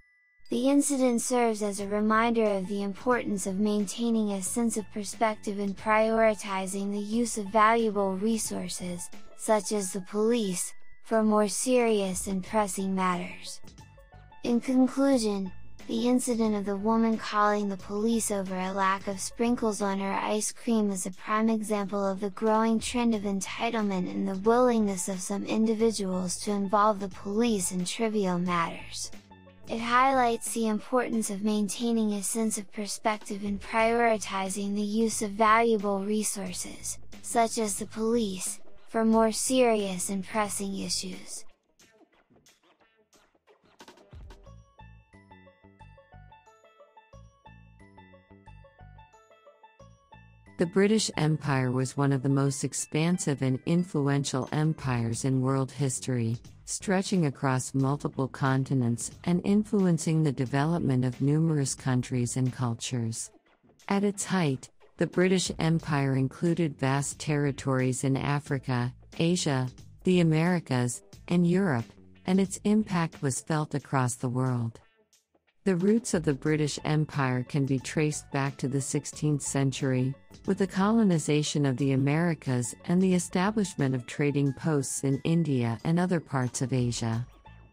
The incident serves as a reminder of the importance of maintaining a sense of perspective and prioritizing the use of valuable resources, such as the police, for more serious and pressing matters. In conclusion, the incident of the woman calling the police over a lack of sprinkles on her ice cream is a prime example of the growing trend of entitlement and the willingness of some individuals to involve the police in trivial matters. It highlights the importance of maintaining a sense of perspective and prioritizing the use of valuable resources, such as the police, for more serious and pressing issues. The British Empire was one of the most expansive and influential empires in world history, stretching across multiple continents and influencing the development of numerous countries and cultures. At its height, the British Empire included vast territories in Africa, Asia, the Americas, and Europe, and its impact was felt across the world. The roots of the British Empire can be traced back to the 16th century, with the colonization of the Americas and the establishment of trading posts in India and other parts of Asia.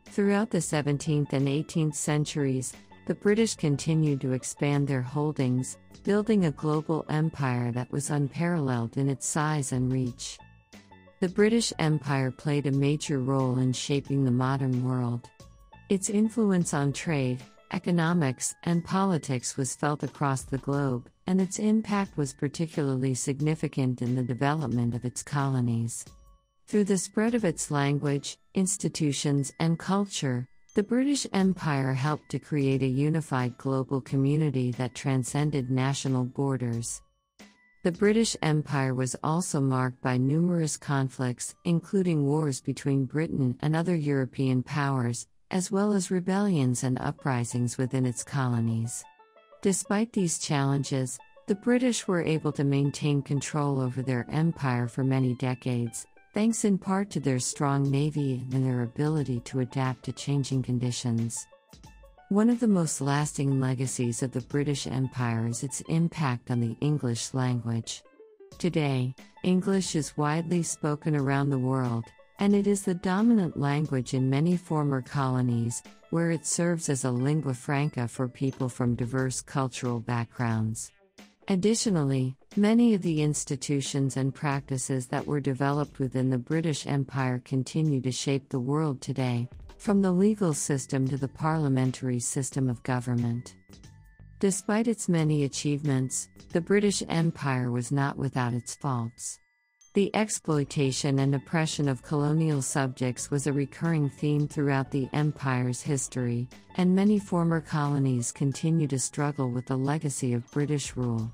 Throughout the 17th and 18th centuries, the British continued to expand their holdings, building a global empire that was unparalleled in its size and reach. The British Empire played a major role in shaping the modern world. Its influence on trade, economics, and politics was felt across the globe, and its impact was particularly significant in the development of its colonies. Through the spread of its language, institutions, and culture, the British Empire helped to create a unified global community that transcended national borders. The British Empire was also marked by numerous conflicts, including wars between Britain and other European powers, as well as rebellions and uprisings within its colonies. Despite these challenges, the British were able to maintain control over their empire for many decades, thanks in part to their strong navy and their ability to adapt to changing conditions. One of the most lasting legacies of the British Empire is its impact on the English language. Today, English is widely spoken around the world, and it is the dominant language in many former colonies, where it serves as a lingua franca for people from diverse cultural backgrounds. Additionally, many of the institutions and practices that were developed within the British Empire continue to shape the world today, from the legal system to the parliamentary system of government. Despite its many achievements, the British Empire was not without its faults. The exploitation and oppression of colonial subjects was a recurring theme throughout the empire's history, and many former colonies continue to struggle with the legacy of British rule.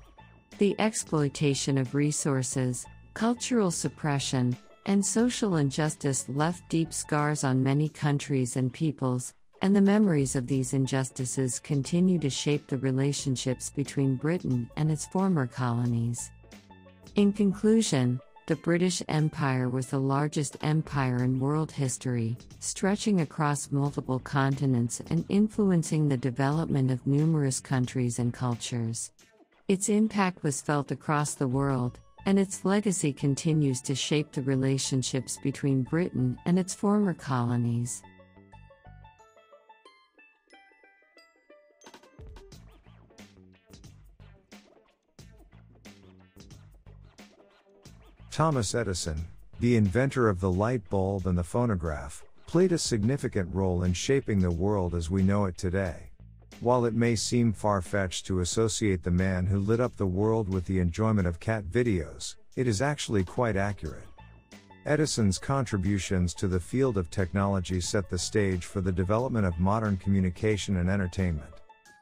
The exploitation of resources, cultural suppression, and social injustice left deep scars on many countries and peoples, and the memories of these injustices continue to shape the relationships between Britain and its former colonies. In conclusion, the British Empire was the largest empire in world history, stretching across multiple continents and influencing the development of numerous countries and cultures. Its impact was felt across the world, and its legacy continues to shape the relationships between Britain and its former colonies. Thomas Edison, the inventor of the light bulb and the phonograph, played a significant role in shaping the world as we know it today. While it may seem far fetched to associate the man who lit up the world with the enjoyment of cat videos, it is actually quite accurate. Edison's contributions to the field of technology set the stage for the development of modern communication and entertainment.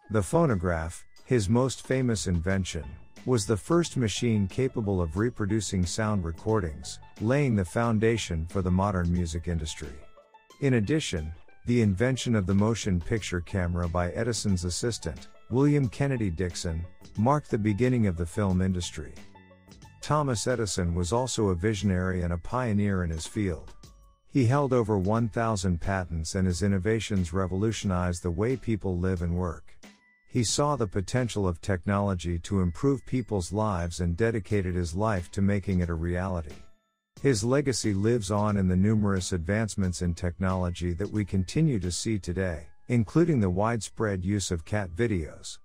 The phonograph, his most famous invention, was the first machine capable of reproducing sound recordings, laying the foundation for the modern music industry. In addition, the invention of the motion picture camera by Edison's assistant, William Kennedy Dickson, marked the beginning of the film industry. Thomas Edison was also a visionary and a pioneer in his field. He held over 1,000 patents and his innovations revolutionized the way people live and work. He saw the potential of technology to improve people's lives and dedicated his life to making it a reality. His legacy lives on in the numerous advancements in technology that we continue to see today, including the widespread use of cat videos.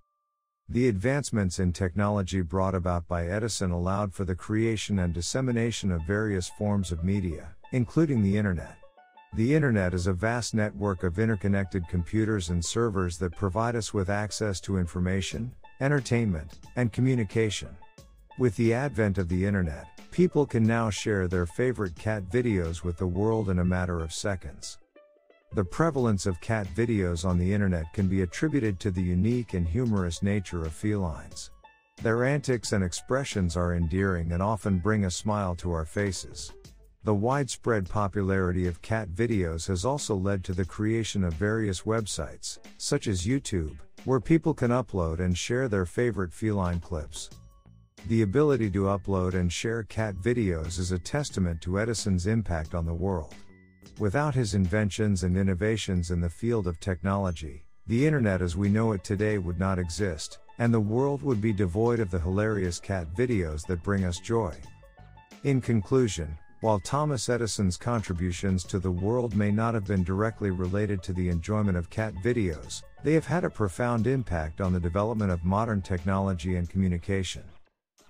The advancements in technology brought about by Edison allowed for the creation and dissemination of various forms of media, including the Internet. The Internet is a vast network of interconnected computers and servers that provide us with access to information, entertainment, and communication. With the advent of the Internet, People can now share their favorite cat videos with the world in a matter of seconds. The prevalence of cat videos on the internet can be attributed to the unique and humorous nature of felines. Their antics and expressions are endearing and often bring a smile to our faces. The widespread popularity of cat videos has also led to the creation of various websites, such as YouTube, where people can upload and share their favorite feline clips. The ability to upload and share cat videos is a testament to Edison's impact on the world. Without his inventions and innovations in the field of technology, the internet as we know it today would not exist, and the world would be devoid of the hilarious cat videos that bring us joy. In conclusion, while Thomas Edison's contributions to the world may not have been directly related to the enjoyment of cat videos, they have had a profound impact on the development of modern technology and communication.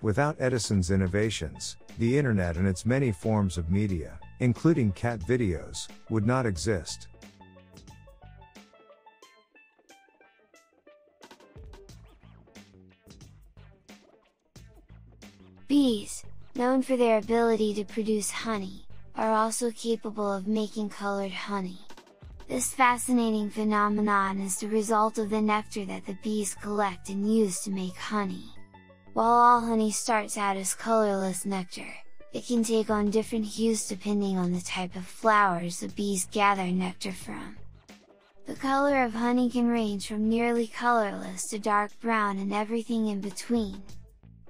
Without Edison's innovations, the internet and its many forms of media, including cat videos, would not exist. Bees known for their ability to produce honey, are also capable of making colored honey. This fascinating phenomenon is the result of the nectar that the bees collect and use to make honey. While all honey starts out as colorless nectar, it can take on different hues depending on the type of flowers the bees gather nectar from. The color of honey can range from nearly colorless to dark brown and everything in between.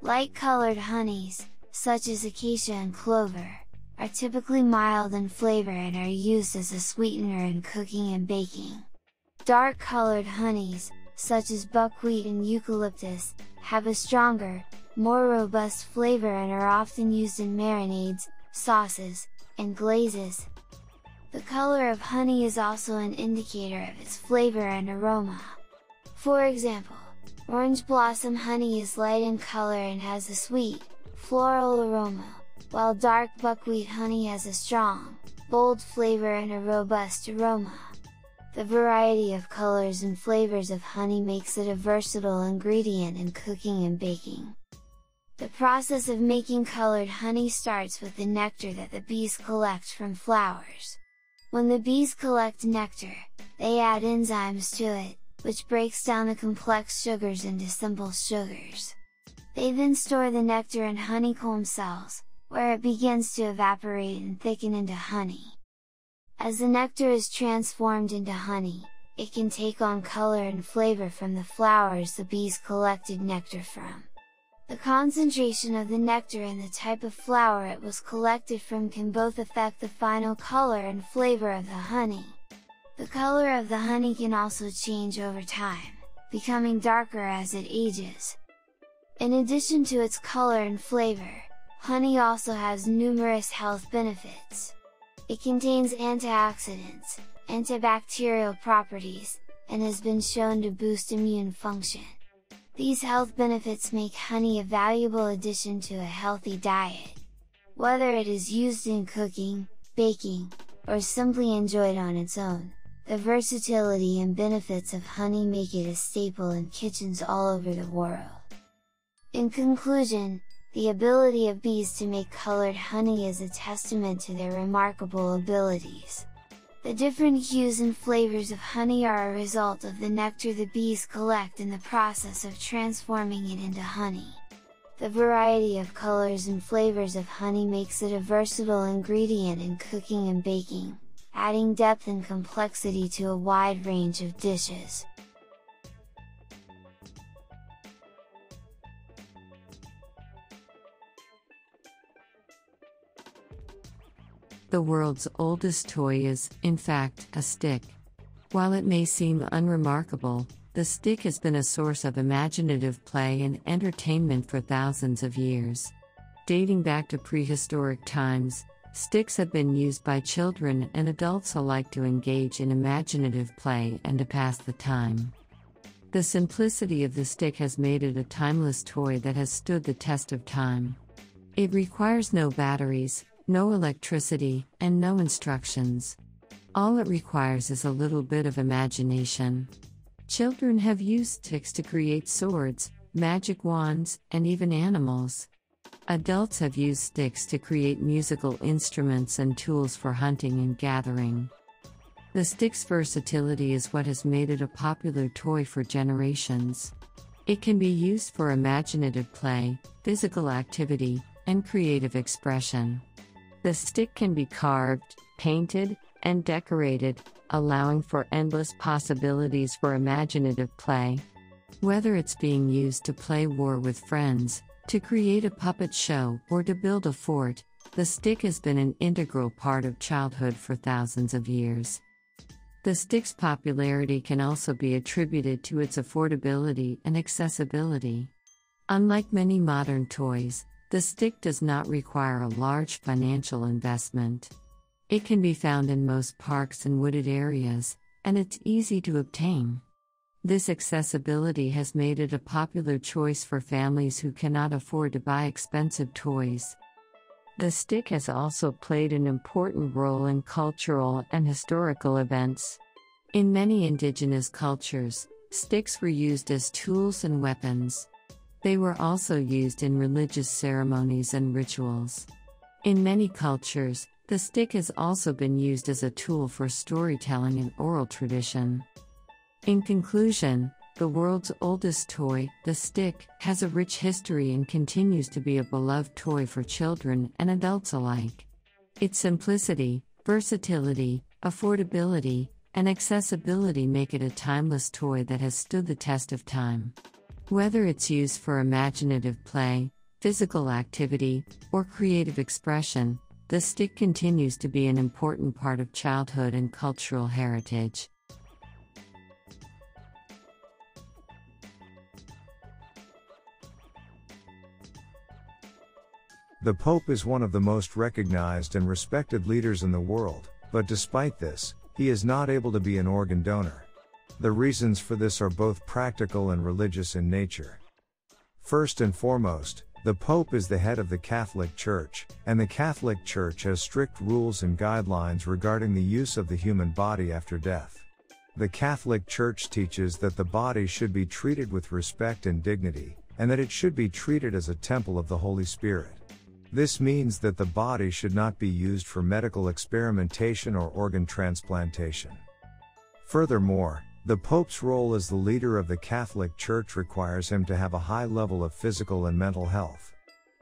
Light colored honeys, such as acacia and clover, are typically mild in flavor and are used as a sweetener in cooking and baking. Dark colored honeys, such as buckwheat and eucalyptus, have a stronger, more robust flavor and are often used in marinades, sauces, and glazes. The color of honey is also an indicator of its flavor and aroma. For example, orange blossom honey is light in color and has a sweet, floral aroma, while dark buckwheat honey has a strong, bold flavor and a robust aroma. The variety of colors and flavors of honey makes it a versatile ingredient in cooking and baking. The process of making colored honey starts with the nectar that the bees collect from flowers. When the bees collect nectar, they add enzymes to it, which breaks down the complex sugars into simple sugars. They then store the nectar in honeycomb cells, where it begins to evaporate and thicken into honey. As the nectar is transformed into honey, it can take on color and flavor from the flowers the bees collected nectar from. The concentration of the nectar and the type of flower it was collected from can both affect the final color and flavor of the honey. The color of the honey can also change over time, becoming darker as it ages. In addition to its color and flavor, Honey also has numerous health benefits. It contains antioxidants, antibacterial properties, and has been shown to boost immune function. These health benefits make honey a valuable addition to a healthy diet. Whether it is used in cooking, baking, or simply enjoyed on its own, the versatility and benefits of honey make it a staple in kitchens all over the world. In conclusion, the ability of bees to make colored honey is a testament to their remarkable abilities. The different hues and flavors of honey are a result of the nectar the bees collect in the process of transforming it into honey. The variety of colors and flavors of honey makes it a versatile ingredient in cooking and baking, adding depth and complexity to a wide range of dishes. The world's oldest toy is, in fact, a stick. While it may seem unremarkable, the stick has been a source of imaginative play and entertainment for thousands of years. Dating back to prehistoric times, sticks have been used by children and adults alike to engage in imaginative play and to pass the time. The simplicity of the stick has made it a timeless toy that has stood the test of time. It requires no batteries, no electricity, and no instructions. All it requires is a little bit of imagination. Children have used sticks to create swords, magic wands, and even animals. Adults have used sticks to create musical instruments and tools for hunting and gathering. The stick's versatility is what has made it a popular toy for generations. It can be used for imaginative play, physical activity, and creative expression. The stick can be carved, painted, and decorated, allowing for endless possibilities for imaginative play. Whether it's being used to play war with friends, to create a puppet show, or to build a fort, the stick has been an integral part of childhood for thousands of years. The stick's popularity can also be attributed to its affordability and accessibility. Unlike many modern toys, the stick does not require a large financial investment. It can be found in most parks and wooded areas, and it's easy to obtain. This accessibility has made it a popular choice for families who cannot afford to buy expensive toys. The stick has also played an important role in cultural and historical events. In many indigenous cultures, sticks were used as tools and weapons. They were also used in religious ceremonies and rituals. In many cultures, the stick has also been used as a tool for storytelling and oral tradition. In conclusion, the world's oldest toy, the stick, has a rich history and continues to be a beloved toy for children and adults alike. Its simplicity, versatility, affordability, and accessibility make it a timeless toy that has stood the test of time. Whether it's used for imaginative play, physical activity, or creative expression, the stick continues to be an important part of childhood and cultural heritage. The Pope is one of the most recognized and respected leaders in the world, but despite this, he is not able to be an organ donor. The reasons for this are both practical and religious in nature. First and foremost, the Pope is the head of the Catholic Church, and the Catholic Church has strict rules and guidelines regarding the use of the human body after death. The Catholic Church teaches that the body should be treated with respect and dignity, and that it should be treated as a temple of the Holy Spirit. This means that the body should not be used for medical experimentation or organ transplantation. Furthermore, the Pope's role as the leader of the Catholic Church requires him to have a high level of physical and mental health.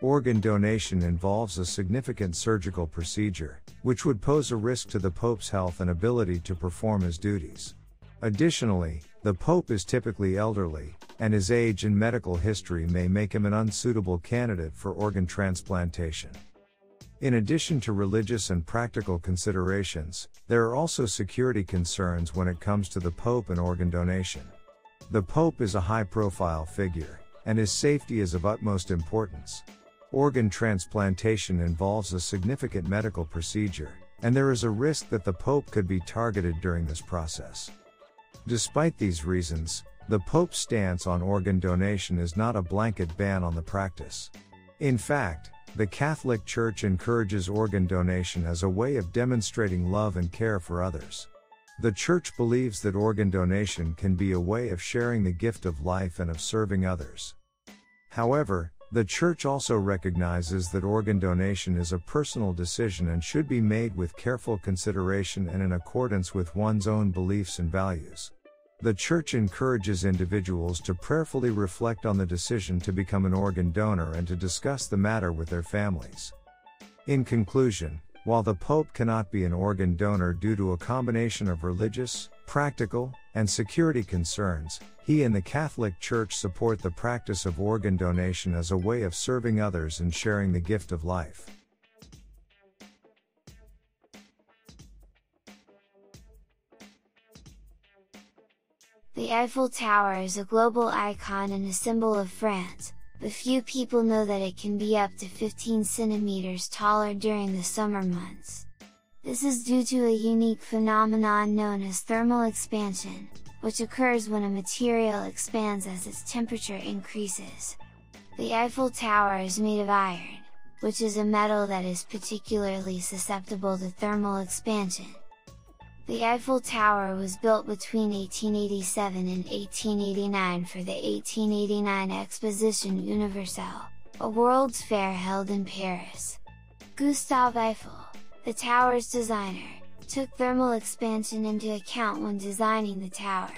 Organ donation involves a significant surgical procedure, which would pose a risk to the Pope's health and ability to perform his duties. Additionally, the Pope is typically elderly, and his age and medical history may make him an unsuitable candidate for organ transplantation. In addition to religious and practical considerations, there are also security concerns when it comes to the Pope and organ donation. The Pope is a high profile figure, and his safety is of utmost importance. Organ transplantation involves a significant medical procedure, and there is a risk that the Pope could be targeted during this process. Despite these reasons, the Pope's stance on organ donation is not a blanket ban on the practice. In fact, the Catholic Church encourages organ donation as a way of demonstrating love and care for others. The Church believes that organ donation can be a way of sharing the gift of life and of serving others. However, the Church also recognizes that organ donation is a personal decision and should be made with careful consideration and in accordance with one's own beliefs and values. The Church encourages individuals to prayerfully reflect on the decision to become an organ donor and to discuss the matter with their families. In conclusion, while the Pope cannot be an organ donor due to a combination of religious, practical, and security concerns, he and the Catholic Church support the practice of organ donation as a way of serving others and sharing the gift of life. The Eiffel Tower is a global icon and a symbol of France, but few people know that it can be up to 15 centimeters taller during the summer months. This is due to a unique phenomenon known as thermal expansion, which occurs when a material expands as its temperature increases. The Eiffel Tower is made of iron, which is a metal that is particularly susceptible to thermal expansion. The Eiffel Tower was built between 1887 and 1889 for the 1889 Exposition Universelle, a World's Fair held in Paris. Gustave Eiffel, the tower's designer, took thermal expansion into account when designing the tower.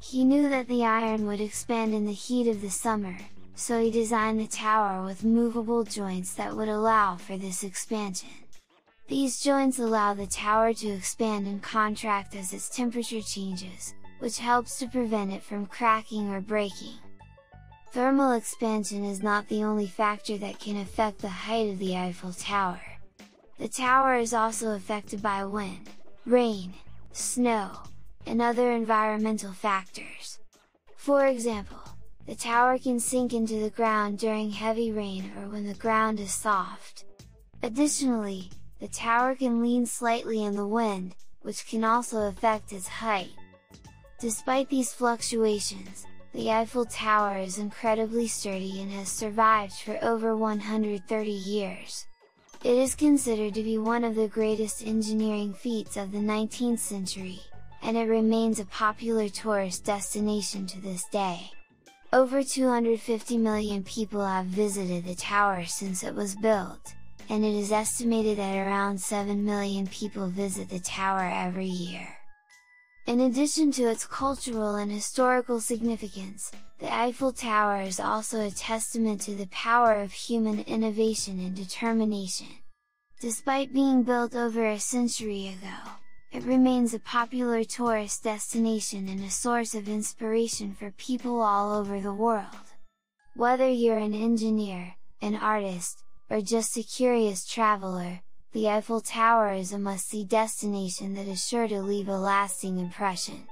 He knew that the iron would expand in the heat of the summer, so he designed the tower with movable joints that would allow for this expansion. These joints allow the tower to expand and contract as its temperature changes, which helps to prevent it from cracking or breaking. Thermal expansion is not the only factor that can affect the height of the Eiffel Tower. The tower is also affected by wind, rain, snow, and other environmental factors. For example, the tower can sink into the ground during heavy rain or when the ground is soft. Additionally, the tower can lean slightly in the wind, which can also affect its height. Despite these fluctuations, the Eiffel Tower is incredibly sturdy and has survived for over 130 years. It is considered to be one of the greatest engineering feats of the 19th century, and it remains a popular tourist destination to this day. Over 250 million people have visited the tower since it was built, and it is estimated that around 7 million people visit the tower every year. In addition to its cultural and historical significance, the Eiffel Tower is also a testament to the power of human innovation and determination. Despite being built over a century ago, it remains a popular tourist destination and a source of inspiration for people all over the world. Whether you're an engineer, an artist, or just a curious traveler, the Eiffel Tower is a must-see destination that is sure to leave a lasting impression.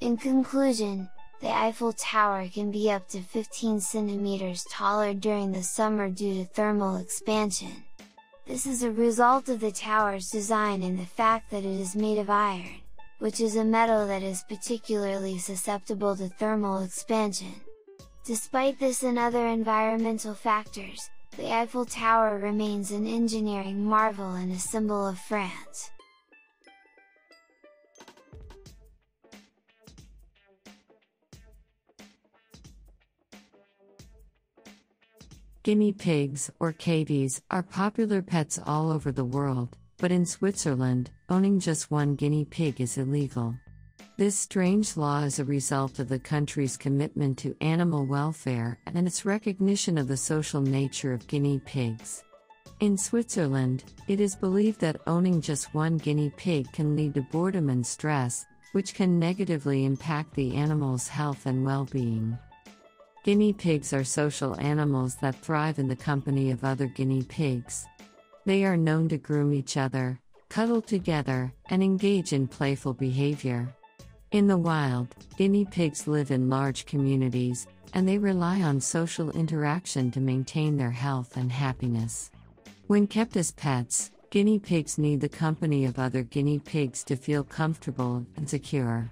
In conclusion, the Eiffel Tower can be up to 15 centimeters taller during the summer due to thermal expansion. This is a result of the tower's design and the fact that it is made of iron, which is a metal that is particularly susceptible to thermal expansion. Despite this and other environmental factors, the Eiffel Tower remains an engineering marvel and a symbol of France. Guinea pigs, or cavies, are popular pets all over the world, but in Switzerland, owning just one guinea pig is illegal. This strange law is a result of the country's commitment to animal welfare and its recognition of the social nature of guinea pigs. In Switzerland, it is believed that owning just one guinea pig can lead to boredom and stress, which can negatively impact the animal's health and well being. Guinea pigs are social animals that thrive in the company of other guinea pigs. They are known to groom each other, cuddle together, and engage in playful behavior. In the wild, guinea pigs live in large communities, and they rely on social interaction to maintain their health and happiness. When kept as pets, guinea pigs need the company of other guinea pigs to feel comfortable and secure.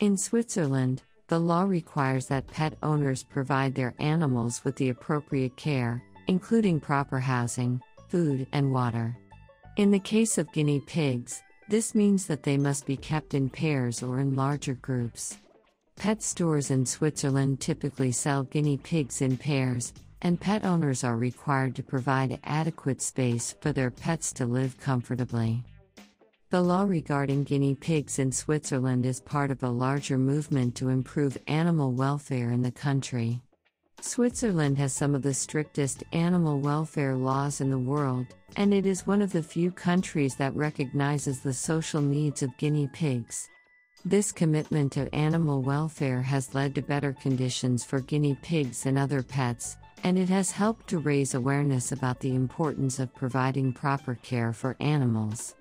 In Switzerland, the law requires that pet owners provide their animals with the appropriate care, including proper housing, food, and water. In the case of guinea pigs, this means that they must be kept in pairs or in larger groups. Pet stores in Switzerland typically sell guinea pigs in pairs, and pet owners are required to provide adequate space for their pets to live comfortably. The law regarding guinea pigs in Switzerland is part of a larger movement to improve animal welfare in the country. Switzerland has some of the strictest animal welfare laws in the world, and it is one of the few countries that recognizes the social needs of guinea pigs. This commitment to animal welfare has led to better conditions for guinea pigs and other pets, and it has helped to raise awareness about the importance of providing proper care for animals.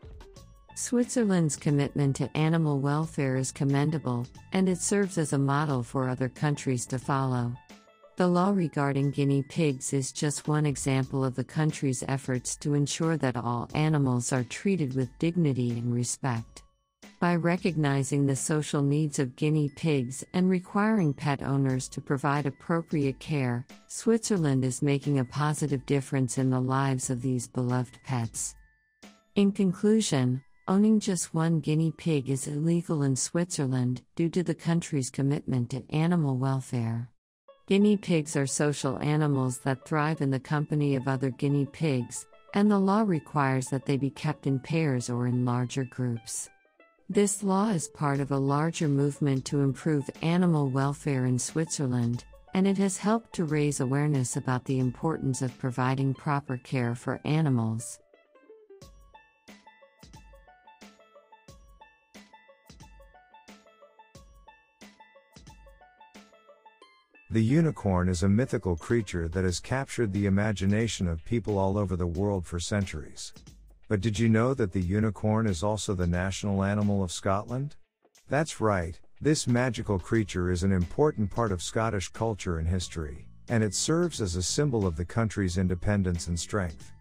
Switzerland's commitment to animal welfare is commendable, and it serves as a model for other countries to follow. The law regarding guinea pigs is just one example of the country's efforts to ensure that all animals are treated with dignity and respect. By recognizing the social needs of guinea pigs and requiring pet owners to provide appropriate care, Switzerland is making a positive difference in the lives of these beloved pets. In conclusion, Owning just one guinea pig is illegal in Switzerland due to the country's commitment to animal welfare. Guinea pigs are social animals that thrive in the company of other guinea pigs, and the law requires that they be kept in pairs or in larger groups. This law is part of a larger movement to improve animal welfare in Switzerland, and it has helped to raise awareness about the importance of providing proper care for animals. The unicorn is a mythical creature that has captured the imagination of people all over the world for centuries. But did you know that the unicorn is also the national animal of Scotland? That's right, this magical creature is an important part of Scottish culture and history, and it serves as a symbol of the country's independence and strength.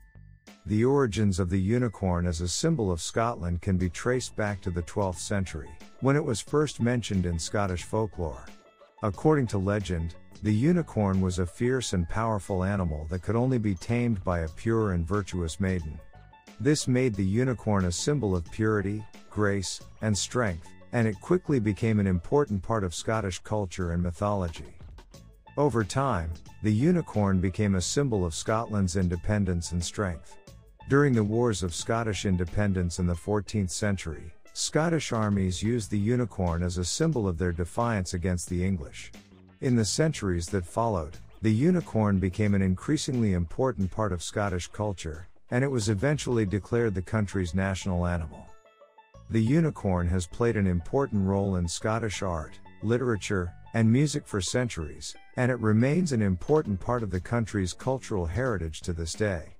The origins of the unicorn as a symbol of Scotland can be traced back to the 12th century, when it was first mentioned in Scottish folklore. According to legend, the unicorn was a fierce and powerful animal that could only be tamed by a pure and virtuous maiden. This made the unicorn a symbol of purity, grace, and strength, and it quickly became an important part of Scottish culture and mythology. Over time, the unicorn became a symbol of Scotland's independence and strength. During the Wars of Scottish Independence in the 14th century, Scottish armies used the unicorn as a symbol of their defiance against the English. In the centuries that followed, the unicorn became an increasingly important part of Scottish culture, and it was eventually declared the country's national animal. The unicorn has played an important role in Scottish art, literature, and music for centuries, and it remains an important part of the country's cultural heritage to this day.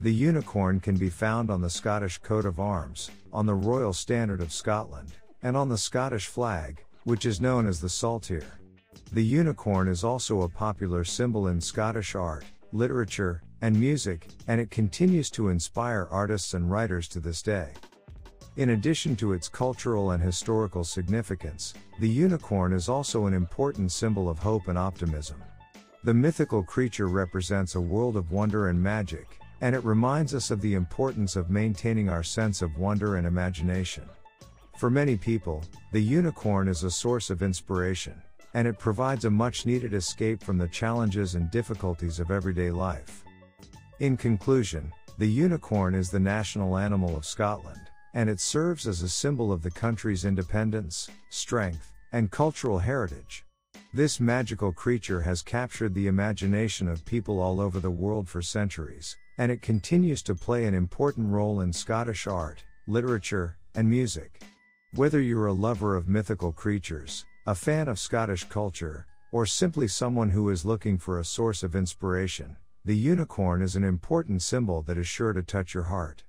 The unicorn can be found on the Scottish coat of arms, on the Royal Standard of Scotland, and on the Scottish flag, which is known as the Saltire. The unicorn is also a popular symbol in Scottish art, literature, and music, and it continues to inspire artists and writers to this day. In addition to its cultural and historical significance, the unicorn is also an important symbol of hope and optimism. The mythical creature represents a world of wonder and magic, and it reminds us of the importance of maintaining our sense of wonder and imagination. For many people, the unicorn is a source of inspiration, and it provides a much needed escape from the challenges and difficulties of everyday life. In conclusion, the unicorn is the national animal of Scotland and it serves as a symbol of the country's independence, strength, and cultural heritage. This magical creature has captured the imagination of people all over the world for centuries, and it continues to play an important role in Scottish art, literature, and music. Whether you're a lover of mythical creatures, a fan of Scottish culture, or simply someone who is looking for a source of inspiration, the unicorn is an important symbol that is sure to touch your heart.